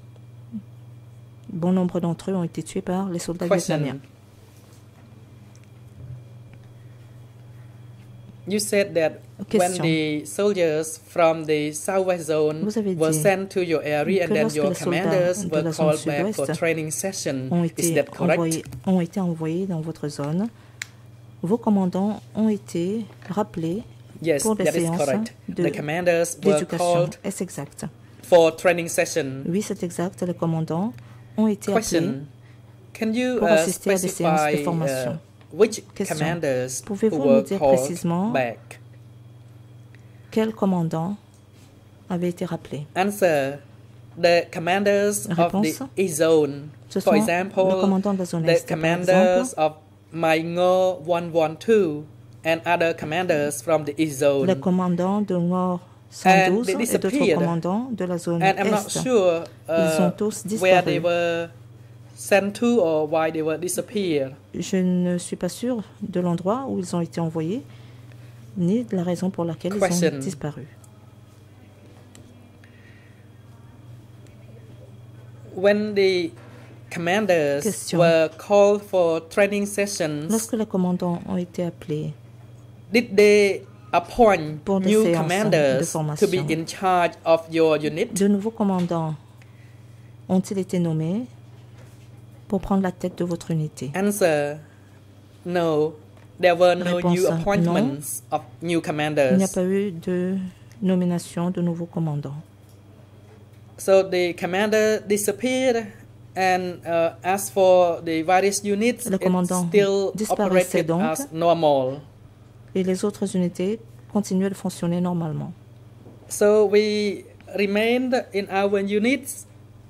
Bon nombre d'entre eux ont été tués par les soldats Question. vietnamiens. You said that when the soldiers from the southwest zone Vous avez were dit sent to your area and que then your les soldats commanders de were la zone called back for training session. ont Is été, that correct? envoyés, ont été envoyés dans votre zone. Vos commandants ont été rappelés Yes, pour is séances correct. de- The commanders were d'éducation. called Est-ce exact? for training session. Oui, c'est exact. Les commandants ont été appelés. Can you pour uh, assister à des séances de formation. uh, which Question. Pouvez-vous nous dire précisément back? Quels commandants avaient été rappelés Answer: The commanders of the zone. Ce For sont example, le commandant de la zone the Est, par commanders exemple, of My Ngo 112 and other commanders from the zone. les commandants de And 112 they et d'autres commandants de la zone and I'm not sure Ils ont uh, tous where they disparu. Sent to or why they were disappeared. Je ne suis pas sûr de l'endroit où ils ont été envoyés, ni de la raison pour laquelle ils Question. ont disparu. When the commanders Question. were called for training sessions, Lorsque les commandants ont été appelés, did they appoint Pour new séances de commanders to be in charge of your unit? de nouveaux commandants ont-ils été nommés? Pour prendre la tête de votre unité Answer: No, there were no Réponse, new appointments of new Il n'y a commanders. pas eu de nomination de nouveaux commandants. So the commander disappeared, and uh, as for the various units, Le commandant still disparaissait operated donc. as normal. Et les autres unités continuaient de fonctionner normalement. So we remained in our units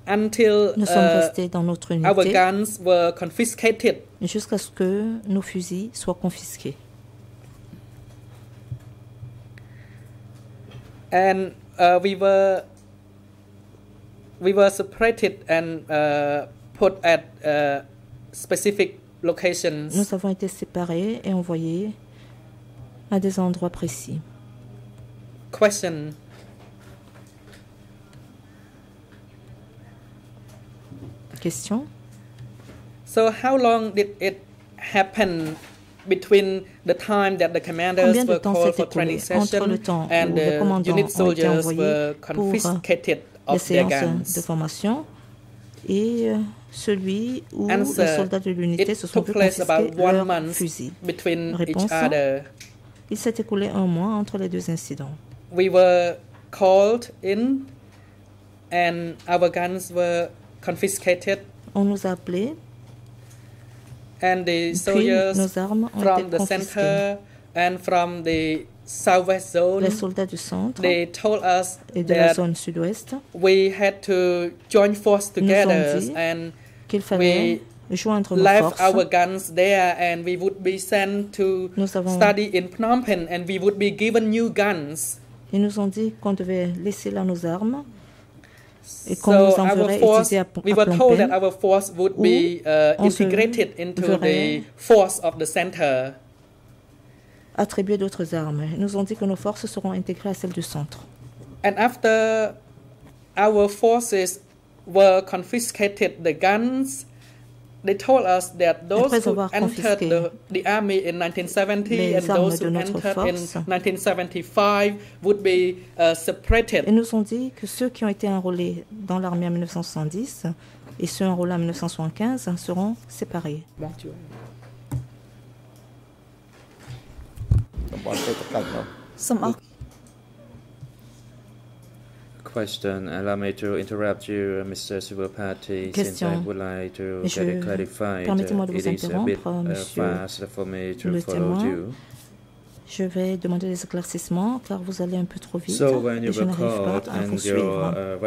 until Nous sommes uh, restés dans notre our unité guns were confiscated. jusqu'à ce que nos fusils soient confisqués. and uh, we were we were separated and uh, put at uh, specific locations. Nous avons été séparés et envoyés à des endroits précis. Question: Question So how long did it happen between the time that the commanders Combien de were temps called s'est for training écoulé entre le session temps and où les the commandants unit soldiers were pour confiscated of their séances de guns? formation et euh, celui où Answer. les soldats de l'unité It se sont confisquer leurs fusils. Réponse. Il s'est écoulé un mois entre les deux incidents. we were called in and our guns were confiscated On nous a appelés, and the puis soldiers nos armes ont from été the confisquées. center and from the southwest zone Les soldats du centre they told us et de la zone sud-ouest we had to join force together dit and qu'il fallait joindre nos left forces. our guns there and we would be sent to Nous avons- study in Phnom Penh and we would be given new guns Ils nous ont dit qu'on devait laisser là nos armes et qu'on So nous enverrait force, étudier à, we were told that our force would be uh, integrated into the force of the center. attribuer d'autres armes. Ils nous ont dit que nos forces seront intégrées à celles du centre. And after our forces were confiscated the guns, Après who avoir entered confisqué the, the army in 1970 les and armes those de who notre entered in force. 1975 would be separated. Ils nous ont dit que ceux qui ont été enrôlés dans l'armée en 1970 et ceux enrôlés en 1975 seront séparés. តំ Question. Allow me to interrupt you, uh, Mr. Sivapati, since I would like to get it clarified. permettez-moi de Uh, vous interrompre, uh, monsieur le témoin. you. Je vais demander des éclaircissements car vous allez un peu trop vite So when you et je n'arrive pas à vous suivre. uh,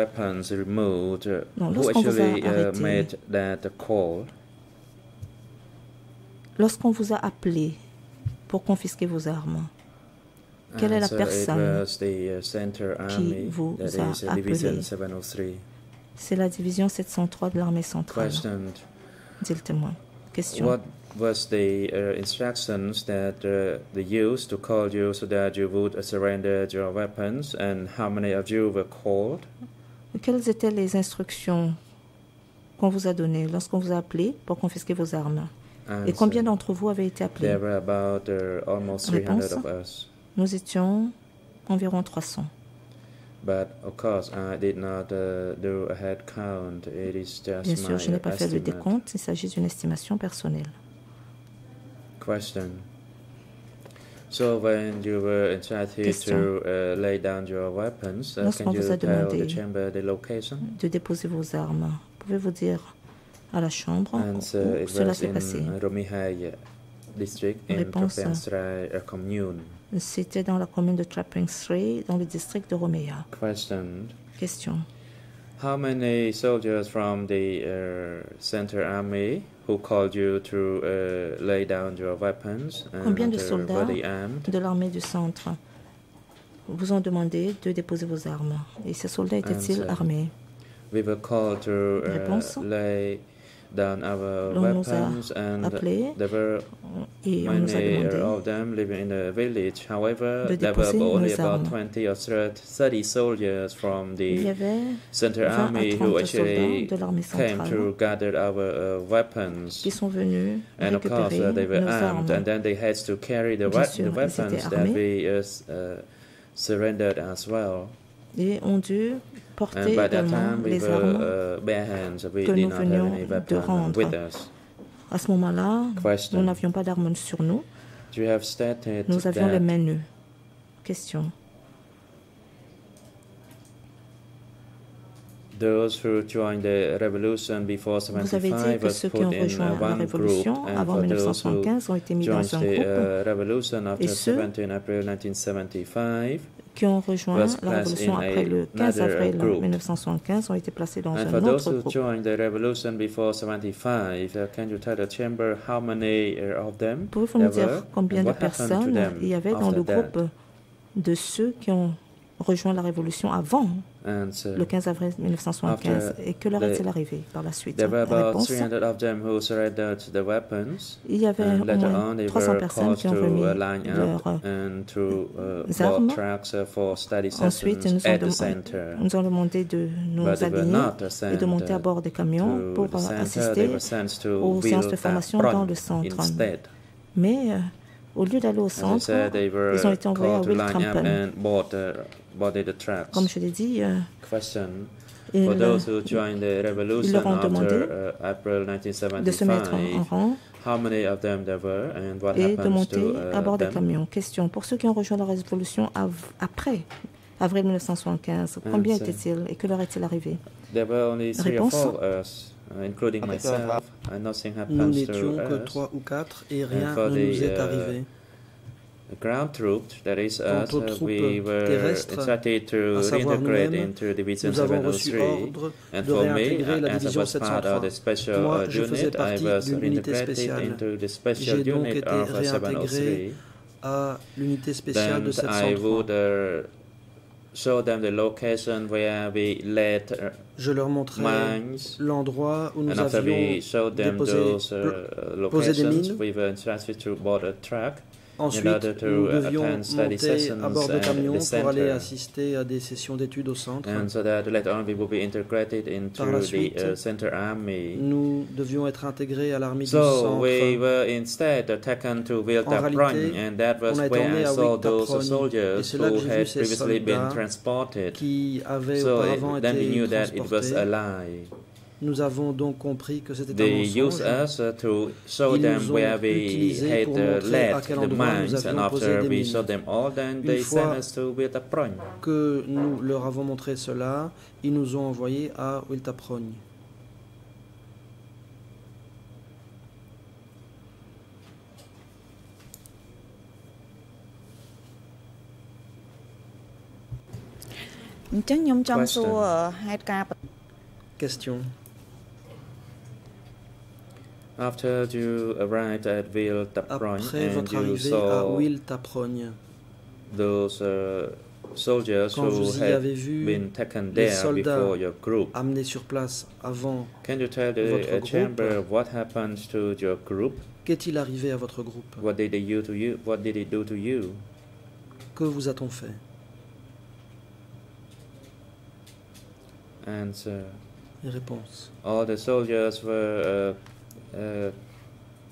removed, uh, Non, lorsqu'on vous a actually uh, arrêté- made that call? Lorsqu'on vous a appelé pour confisquer vos armes, Quelle est la personne uh, Army, vous a appelé? 703. c'est la division 703 de l'armée centrale, dit le témoin. Question. What was the uh, instructions that uh, they used to call you so that you would uh, surrender your weapons, and how many of you were called? Quelles étaient les instructions qu'on vous a données lorsqu'on vous a appelé pour confisquer vos armes? Et combien d'entre vous avaient été appelés? There were about uh, almost 300 Réponse. of us. Nous étions environ 300. But of course, I did not uh, do a head count. It is just Bien sûr, my je n'ai pas fait le estimate. décompte, il s'agit d'une estimation personnelle. Question. So when you were instructed Question. to uh, lay down your weapons, uh, Lorsqu'on can vous you a tell the demandé chamber the location? De déposer vos armes. Pouvez-vous dire à la chambre And où uh, it cela s'est passé? In Romihai district in Réponse. Commune. C'était dans la commune de Trapping Street, dans le district de Romea. Question. Question. How many soldiers from the uh, Center Army who called you to uh, lay down your weapons and Combien de soldats de l'armée du centre vous ont demandé de déposer vos armes? Et ces soldats étaient-ils armés? We were called to Réponse. uh, lay down our L'on weapons and there were et on nous a many of them living in the village. However, de there were only about 20 or 30 soldiers from the Center Army who actually soldats de l'armée came to gather our uh, weapons. qui sont venus And of course, uh, they were armed, and then they had to carry the, sûr, the weapons that we uh, uh, surrendered as well. et ont dû porter by that également time, we les were armes uh, bare hands. We que did nous not have venions any de rendre. with us. À ce moment-là, nous n'avions pas d'armes sur nous, nous avions les mains nues. Question. those who joined the revolution before Vous avez dit 75 que ceux qui ont in rejoint uh, la révolution avant for those who 1975 ont été mis dans un groupe. uh, Et ceux 17 April 1975, qui ont rejoint la révolution après le 15 another avril group. 1975 ont été placés dans And un for those autre who groupe. joined the revolution before 75, uh, can you tell the chamber how many uh, of them Pouvez-vous nous dire combien de personnes il y avait dans le groupe de ceux qui ont rejoint la révolution avant And uh, le 15 avril 1975 after et que leur est-il arrivé par la suite there were La about réponse 300 of them who surrendered the weapons. Il y avait And au moins on, they 300 were personnes qui ont to remis uh, leurs to uh, armes. uh, Ensuite, nous ont, nous ont demandé de nous aligner uh, et de monter à uh, bord des camions to pour euh, assister aux séances de formation dans le centre. Mais euh, au lieu d'aller au centre, said, ils ont été envoyés à the tracks. Comme je l'ai dit, euh, Question. ils, For those who joined the revolution leur ont demandé after uh, April de se mettre en 1975, rang how many of them there were and what et de monter to à uh, bord des them? camions. Question. Pour ceux qui ont rejoint la révolution av- après avril 1975, combien étaient-ils et que leur est-il arrivé? There were only three or Réponse. Four of us, uh, including myself, and nothing Nous n'étions to que us. trois ou quatre et rien for ne the, nous est uh, arrivé. Ground troops, that is us, uh, troupes we were terrestres, instructed to reintegrate into Division Nous avons reçu 703. ordre And de for me, la as I division was part of the 703. special Moi, uh, je faisais unit, I partie was reintegrated spéciale. into the special unit of uh, réintégré 703. à l'unité spéciale de Then I 703. would uh, show them the location where we let uh, Je leur montrais l'endroit où nous avions déposé, uh, posé des mines. Ensuite, nous devions monter à bord de camions pour aller assister à des sessions d'études au centre. and so that later on we will be integrated into Par la the suite, uh, center army. Nous devions être intégrés à l'armée du So we centre. were instead taken to En réalité, and that was on a été emmenés à saw Vilta those Prong, et soldiers c'est là que who j'ai vu had ces previously been soldats transported. qui avaient So auparavant we été knew that it was transportés. Nous avons donc compris que c'était un mensonge. Us to show Ils ont mines. Une fois que nous leur avons montré cela, ils nous ont envoyés à Wiltaprogne. Question. After you arrived at Prong Après and votre you arrivée à saw Wiltaprogne, those uh, soldiers quand who vous y had avez vu been taken les there soldats before your group, amenés sur place avant, can you tell the votre uh, chamber what happened to your group? qu'est-il arrivé à votre groupe? What did they do to you? What did they do to you? Que vous a-t-on fait? Answer. Les réponses. All the soldiers were uh, uh,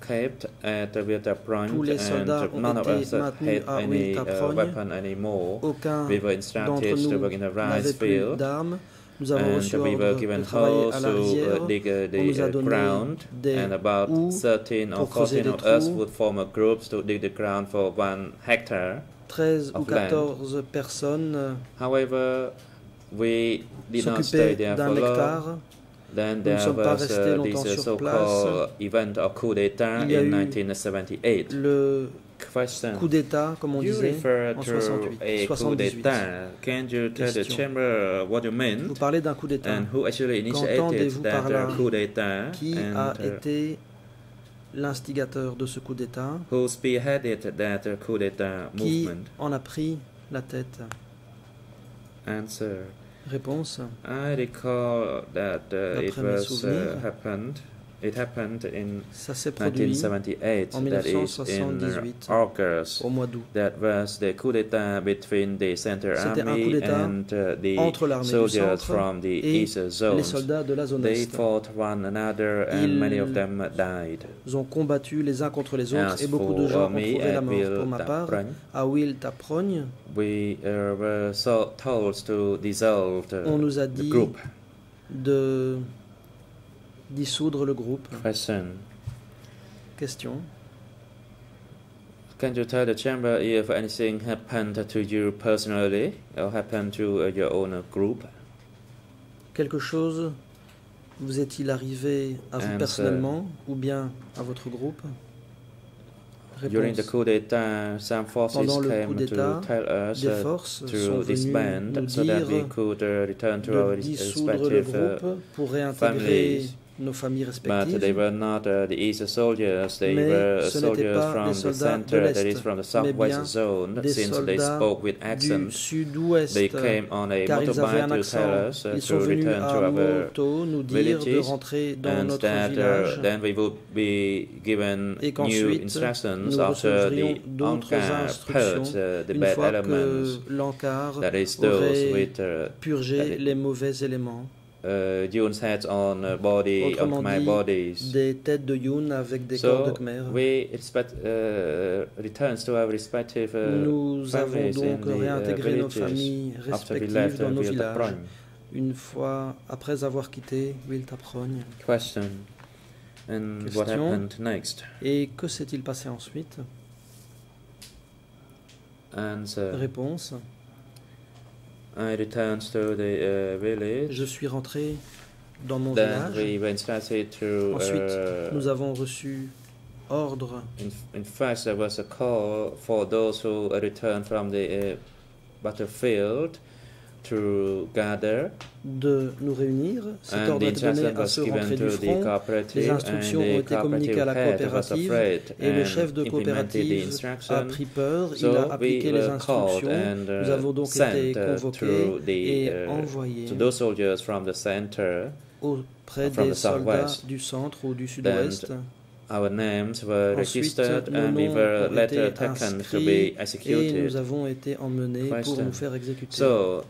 kept at the Vilta Prong, Tous les soldats and ont none of été us had maintenus à any Vilta uh, Prong. weapon anymore. Aucun We were d'entre instructed to nous work in the n'avait rice plus field. d'armes. Nous avons reçu and we were ordre given de travailler holes à la to rizière. uh, dig uh, On nous the a uh, donné ground, des and about houes 13 or pour creuser 14 des of us trous. would form a group to dig the ground for one hectare. 13 ou of land. 14 personnes euh, However, we did not stay s'occupaient there d'un for long. Then Nous ne there sommes pas was restés uh, longtemps this uh, sur so-called event of coup a in eu 1978. Le Question. coup d'État, comme on you disait, en to 68, a coup 78. d'etat. Can you tell the chamber what you Vous meant parlez d'un coup d'État. and who actually initiated Qu'entendez-vous that par là? uh, coup d'etat Qui a uh, été l'instigateur de ce coup d'État? Who spearheaded that uh, coup d'etat Qui movement? en a pris la tête? Answer. Réponse. I recall that uh, it was uh, happened. It happened in Ça s'est produit 1978. en That is in 1978, August. au mois d'août. That was the coup d'etat between the Center C'était un coup Army d'État and uh, the entre l'armée du soldiers centre from the et East les Zone. soldats de la zone They Est. fought one another and many of them died. Ils ont combattu les uns contre les autres As et beaucoup de gens ont trouvé la mort. Pour ma part, à Will Taprogne, we uh, were so told to dissolve the, on nous a dit group. de dissoudre le groupe. Question. Question. Can you tell the chamber if anything happened to you personally or happened to uh, your own group? Quelque chose vous est-il arrivé à vous Answer. personnellement ou bien à votre groupe? During the coup d'etat, some forces Pendant le coup came to d'État, tell us Des forces sont to venues disband nous so that we could uh, return to our le respective uh, groupe pour réintégrer families. Nos familles But they respectives. were not uh, the east soldiers, they Mais were soldiers pas from des the soldats de center, that is from the southwest zone, des since they soldats spoke with Du accent. sud-ouest, They came on a car ils avaient un motorbike to tell accent. us uh, Ils sont to venus return to à our nous dire de villages, rentrer dans and notre that uh, village then we would be given et new instructions nous after the Ankar instructions purged uh, the bad elements, that is those with uh, purgé les mauvais éléments. Uh, June's heads on uh, body of Autrement my dit, bodies. des têtes de Youn avec des corps de Khmer. we expect uh, returns to our respective uh, Nous avons donc the uh, réintégré nos villages familles respectives left dans uh, nos villages une fois après avoir quitté. Question. And what happened next? Et que s'est-il passé ensuite? Answer. Réponse I returned to the uh, village. Je suis rentré dans mon Then village. we went to. Ensuite, uh, nous avons reçu ordre in, in fact, there was a call for those who returned from the uh, battlefield to gather, de nous réunir. Cet ordre a été donné à ceux rentrés du front. Les instructions ont été communiquées à la coopérative, et le chef de coopérative a pris peur, il a appliqué les instructions. and uh, Nous avons donc été uh, convoqués et uh, envoyés auprès des soldats southwest. du centre ou du sud-ouest. Our names were Ensuite, registered nos and we noms were ont later été taken to be et nous executed. avons été emmenés pour Question. nous faire exécuter. So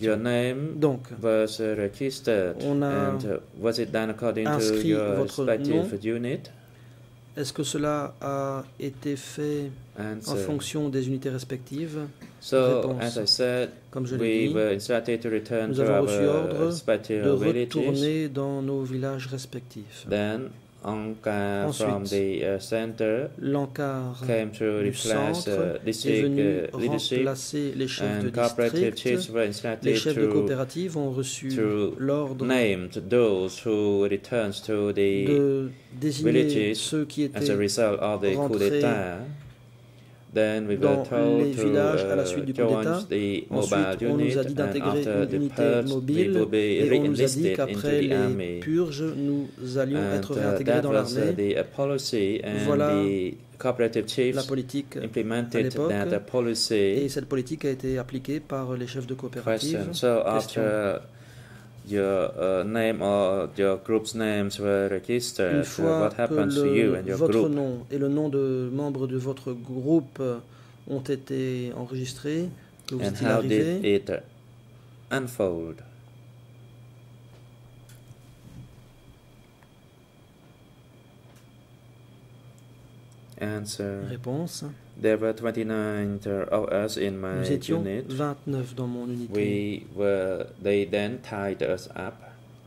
your name Donc, was registered On a and was it done according to your respective unit? est-ce que cela a été fait en fonction des unités respectives? So as I said, Comme je l'ai we dit, were instructed to return nous to avons reçu ordre respective de villages. retourner dans nos villages respectifs. Then Anka Ensuite, from the uh, center L'encart came to replace centre uh, est district venu uh, leadership remplacer les chefs de district. chiefs were Les chefs de to coopérative ont reçu l'ordre named those who returns to the de désigner ceux qui as a étaient result of the coup rentrés. Then we dans les to villages à la uh, suite du coup d'État. Ensuite, on nous a dit d'intégrer une unité purge mobile et on nous a dit qu'après les purges, nous allions And être uh, réintégrés that dans uh, l'armée. uh, policy Voilà the cooperative chiefs La politique à implemented l'époque that uh, et policy cette politique a été appliquée par les chefs de coopérative. So after your uh, name or your group's names were registered, Une uh, fois what happens to you and your votre group? nom et le nom de membres de votre groupe ont été enregistrés, que vous And how arrivé? did it unfold? Answer. Réponse. There were 29 of us in my Nous étions unit. 29 dans mon unité. We were. They then tied us up,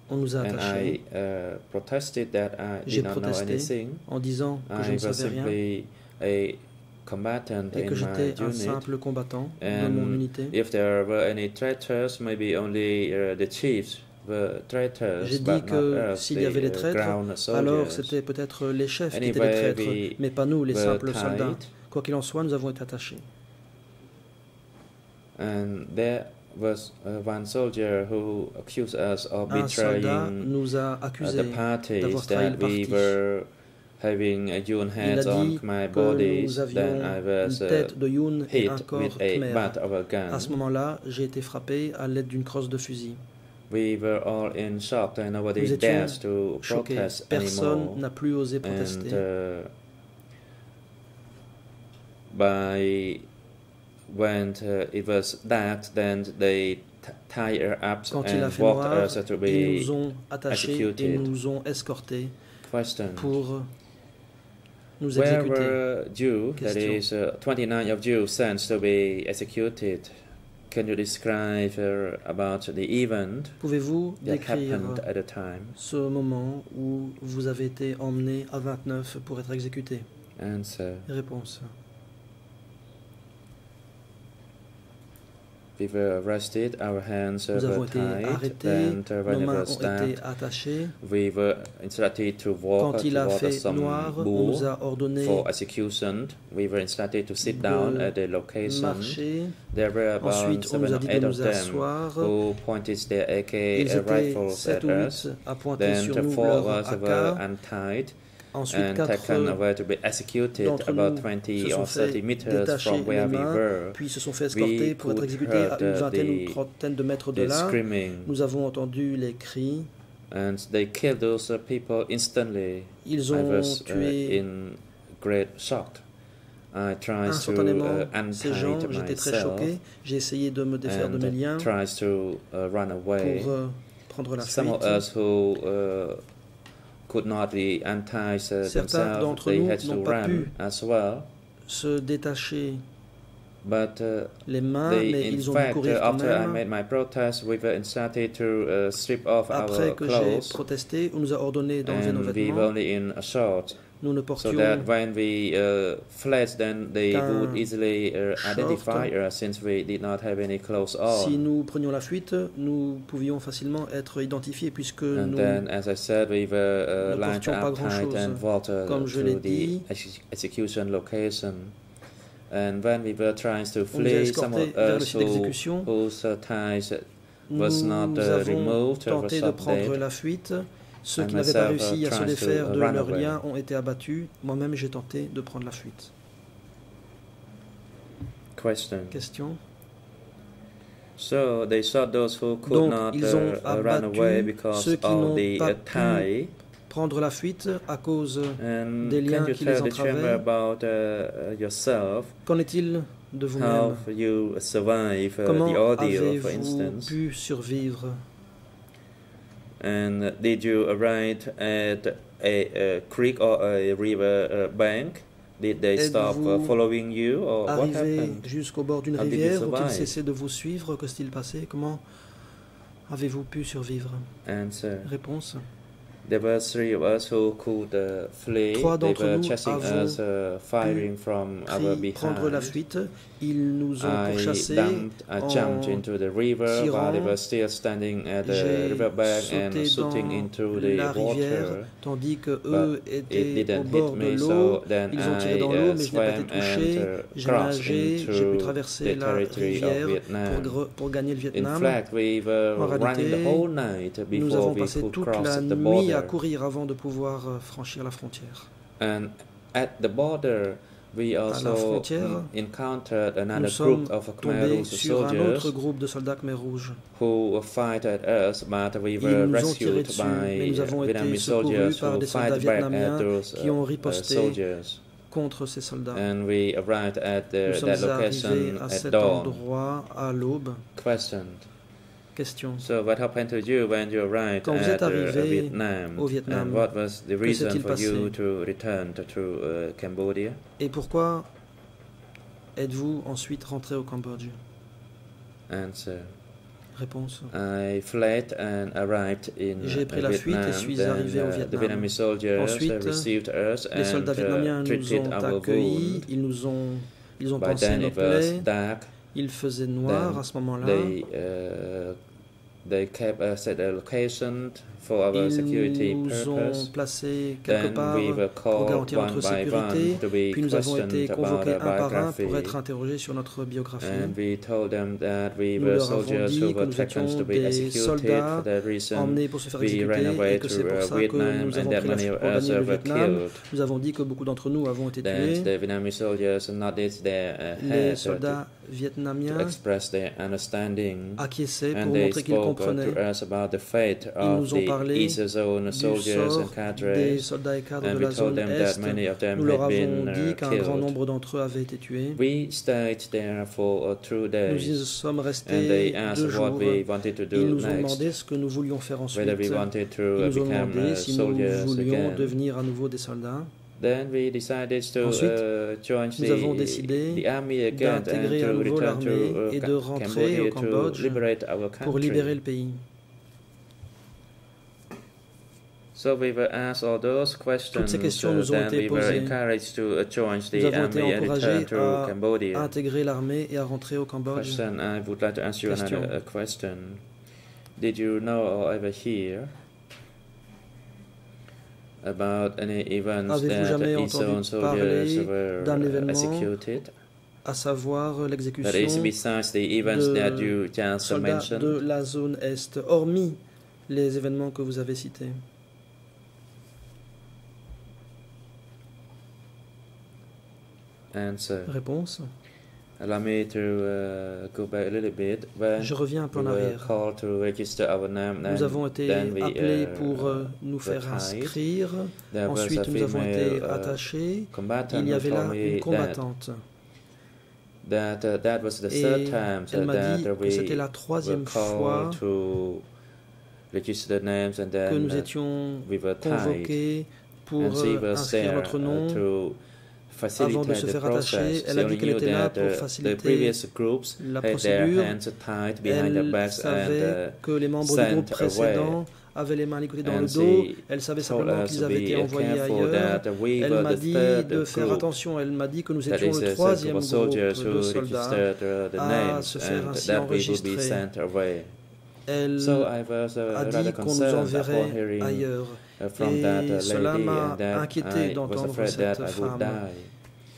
On nous a and attachés I uh, protested that I J'ai did not know protesté anything. en disant que je ne savais rien a combatant et que in j'étais my un unit. simple combattant And mon unité. If there were any traitors, maybe only uh, the chiefs were traitors, J'ai dit que s'il y avait des uh, traîtres, Alors c'était peut-être les chefs qui étaient les traîtres, mais pas nous, les simples soldats. Quoi qu'il en soit, nous avons été attachés. and there was uh, one soldier who accused us of Un soldat betraying nous a uh, accusés the parties d'avoir trahi that le we parti. were having uh, June Il a on my que nous Then I was une uh, tête de Youn et hit un corps with a khmer. butt of a gun. À ce moment-là, j'ai été frappé à l'aide d'une crosse de fusil. We were all in shock and nobody Nous étions dares to Choqué. protest Personne anymore. n'a plus osé and protester. uh, by when uh, it was dark, then they tie her up Quand il a and fait walked noir, us to Ils be nous ont attachés et executed. nous ont escortés pour nous Where exécuter. were you? That is, uh, 29 of you sent to be executed? Can you describe uh, about the event Pouvez-vous that décrire happened at the time? ce moment où vous avez été emmené à 29 pour être exécuté Answer. Réponse. We were arrested, our hands Nous were tied, arrêtés, and when nos we mains were ont été attachées. we were instructed to walk Quand il a fait noir, on nous a ordonné for execution. We were instructed to sit down at the location. marcher. There were about Ensuite, on seven nous a dit de eight of nous them asseoir. who pointed their AK Ils étaient rifles 7 at ou us. 8 à pointer Then sur the nous four leur of us were AK. untied Ensuite, quatre away to be executed d'entre about nous 20 se sont or fait 30 meters détacher from les where we mains, were. puis se sont fait escorter pour être exécutés à une vingtaine ou trentaine de mètres de là. screaming Nous avons entendu les cris. and they killed those uh, people instantly. Ils I ont was uh, tué in great shock. I tried to instantanément uh, ces gens. J'étais très choqué. J'ai essayé de me défaire de mes liens to uh, run away. pour euh, prendre la Some of us who Certains themselves, d'entre they nous had to n'ont pas run pu as well. Se détacher But uh, les mains, they, mais in ils ont dû fact, uh, courir quand after I même. made my protest, we to uh, strip off Après our que j'ai protesté, on nous a ordonné d'enlever nos vêtements. Nous ne so portions that when we uh, fled, then they would easily uh, identify us since we did not have any clothes Si on. nous prenions la fuite, nous pouvions facilement être identifiés puisque And nous, then, as I said, we were ne uh, lined portions pas grand-chose. uh, Comme je l'ai to the dit, ex- execution location. And when we were trying to flee, some of us who, whose uh, ties was not, uh, removed tenté de prendre la fuite. Ceux qui n'avaient pas uh, réussi à se défaire de leurs liens ont été abattus. Moi-même, j'ai tenté de prendre la fuite. Question. Question So they shot those who could Donc, not ils ont uh, run away because ceux qui of n'ont the pas pu tie. Prendre la fuite à cause. And des liens qui les entravaient? uh, uh? Qu'en est-il de vous-même? Uh, Comment avez-vous pu survivre? And did you arrive at a, a creek or a river uh, bank? Did they stop uh, following you or what Arrivé happened? jusqu'au bord d'une rivière, ont-ils cessé de vous suivre? Que s'est-il passé Comment avez-vous pu survivre? Answer. Réponse There were three of us who could uh, flee. Trois They d'entre were nous chasing avons us, uh, firing from our prendre la fuite. Ils nous ont pourchassés. dumped, jumped en into the river they were still standing at the J'ai riverbank and sauté shooting dans into the la rivière, water. tandis que But eux It étaient au bord de me, l'eau. so then Ils ont tiré I dans l'eau, uh, mais je n'ai pas été swam touché. and uh, J'ai crossed nagé, j'ai pu into traverser the la territory of rivière pour, gagner le In Vietnam. fact, we were En réalité, whole night Nous before avons we passé could toute cross la the nuit à courir avant de pouvoir euh, franchir la frontière. And at the border, we la also frontière, mm, encountered another Nous sommes group of Khmer tombés Rouge sur un autre groupe de soldats Khmer Rouges. who fight at us, but we Ils were nous ont tiré rescued dessus, by mais nous avons été Vietnamese secourus soldiers par des soldats vietnamiens those qui ont uh, uh, riposté contre ces soldats. And we arrived at Nous sommes that arrivés location à at cet dawn. endroit à l'aube. Question. So what happened to you when you arrived Quand vous êtes uh, arrivé Vietnam? au Vietnam, and what was the reason s'est-il for you passé? to return to, to uh, Cambodia? Et pourquoi êtes-vous ensuite rentré au Cambodge? Answer. Réponse. I fled and arrived in J'ai uh, pris la fuite et Vietnam. suis arrivé au uh, The Vietnam. Vietnamese soldiers Ensuite, uh, received us Les soldats and vietnamiens uh, nous treated ont accueillis, ils nous ont, ils ont pansé nos plaies. Il faisait noir Then à ce moment-là. They uh, they kept us at a location for our security Ils nous ont purpose. placés quelque Then part we were pour called garantir notre sécurité, puis nous avons été convoqués un par un pour être interrogés sur notre biographie. And we told them that we Nous were leur avons soldiers dit who que were nous étions to be des executed soldats for that reason. emmenés pour se faire exécuter et que c'est pour uh, ça que Vietnam nous and avons that pris la fuite pour Vietnam. Nous avons dit que beaucoup d'entre nous avons été tués. the uh, Les uh, soldats vietnamiens express their understanding. acquiesçaient And pour montrer qu'ils comprenaient Ils nous ont parlé du sort des soldats et cadres de we la told zone them that Est. many of them Nous leur avons dit uh, qu'un grand nombre d'entre eux avaient été tués. We stayed there for uh, Nous y days. sommes And restés they deux asked what jours. we wanted to Ils do nous ont demandé ce que nous voulions faire ensuite. Ils nous ont demandé uh, si nous voulions devenir à nouveau des soldats. Then we decided to Ensuite, uh, join nous avons the, décidé again and d'intégrer à to nouveau return to l'armée uh, et de rentrer au Cambodia to Cambodge liberate our pour country. libérer le pays. So we were asked all those questions. ces questions nous ont then été we were posées. encouraged to uh, join Nous the avons été army and return encouragés to à Cambodia. intégrer l'armée et à rentrer au Cambodge. Question, I would like to ask you Question. another uh, question. Did you know or ever hear about any events Avez-vous that jamais Eastern entendu soldiers parler were d'un uh, événement executed? à savoir is l'exécution de soldats de la zone Est, hormis les événements que vous avez cités. Answer. Réponse. Allow me to uh, go back a little bit. When Je reviens un peu we en arrière. called to register our name, Nous avons été we, appelés uh, pour euh, nous faire inscrire. There Ensuite, nous avons été uh, attachés. Il y avait là une that, combattante. that, uh, that was the Et third time so elle m'a dit uh, que we c'était la troisième fois called to register names and que then nous uh, étions we were convoqués pour euh, inscrire notre uh, nom. to avant de se faire attacher. Elle a dit qu'elle était là pour faciliter la procédure. Elle savait uh, que les membres du groupe précédent avaient les mains ligotés dans le dos. Elle savait simplement qu'ils avaient été envoyés ailleurs. Elle m'a dit de faire attention. Elle m'a dit que nous étions le troisième groupe de soldats à se faire ainsi enregistrer. Elle uh, a dit qu'on nous enverrait ailleurs. Uh, from Et that uh, cela lady m'a and that inquiété d'entendre cette femme.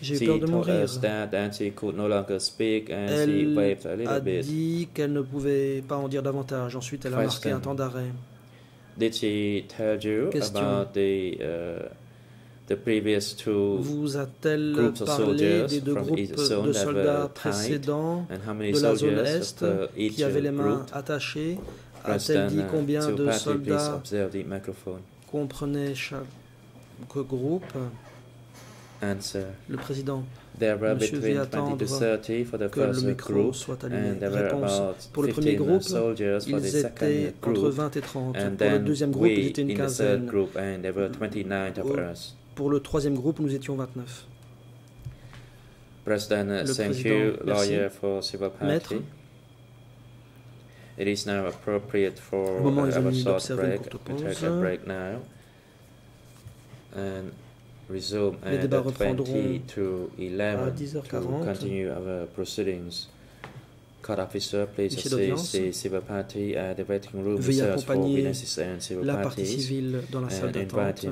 J'ai eu She peur de mourir. us that and she could no longer speak and she Elle a dit qu'elle ne pouvait pas en dire davantage. Ensuite, elle a marqué un temps d'arrêt. Did she tell you Question. about the uh, the previous two Vous a-t-elle groups of parlé soldiers des deux groupes de soldats précédents and how many de la zone soldiers Est uh, qui avaient les mains attachées? A-t-elle dit uh, combien de soldats comprenaient chaque groupe Answer. Le président, There were Monsieur between veut 20 to attendre 30 for the que le first group, and there were Réponse. about Pour le premier 15 groupe, soldiers for the ils second étaient entre group. 20 et 30. And Pour le then deuxième groupe, we ils étaient une in the third quinzaine. group, and there were 29 of Au- us. Pour le troisième groupe, nous étions 29. President, uh, Le thank you, merci. lawyer, for civil Maître. It is now appropriate for Au moment short d'observer une break. courte pause. now and resume Les at débats 20 reprendront to à 11 to 10h40. continue our proceedings. Court officer, please assist the civil party at the waiting room Veuillez accompagner and civil La partie civile dans la salle d'attente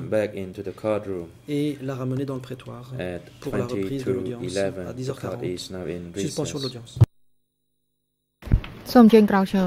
et la ramener dans le prétoire at pour la 20 reprise to de l'audience 11. à The court 10h40. is now in Suspension de l'audience. សូមអញ្ជើញក្រោកឈរ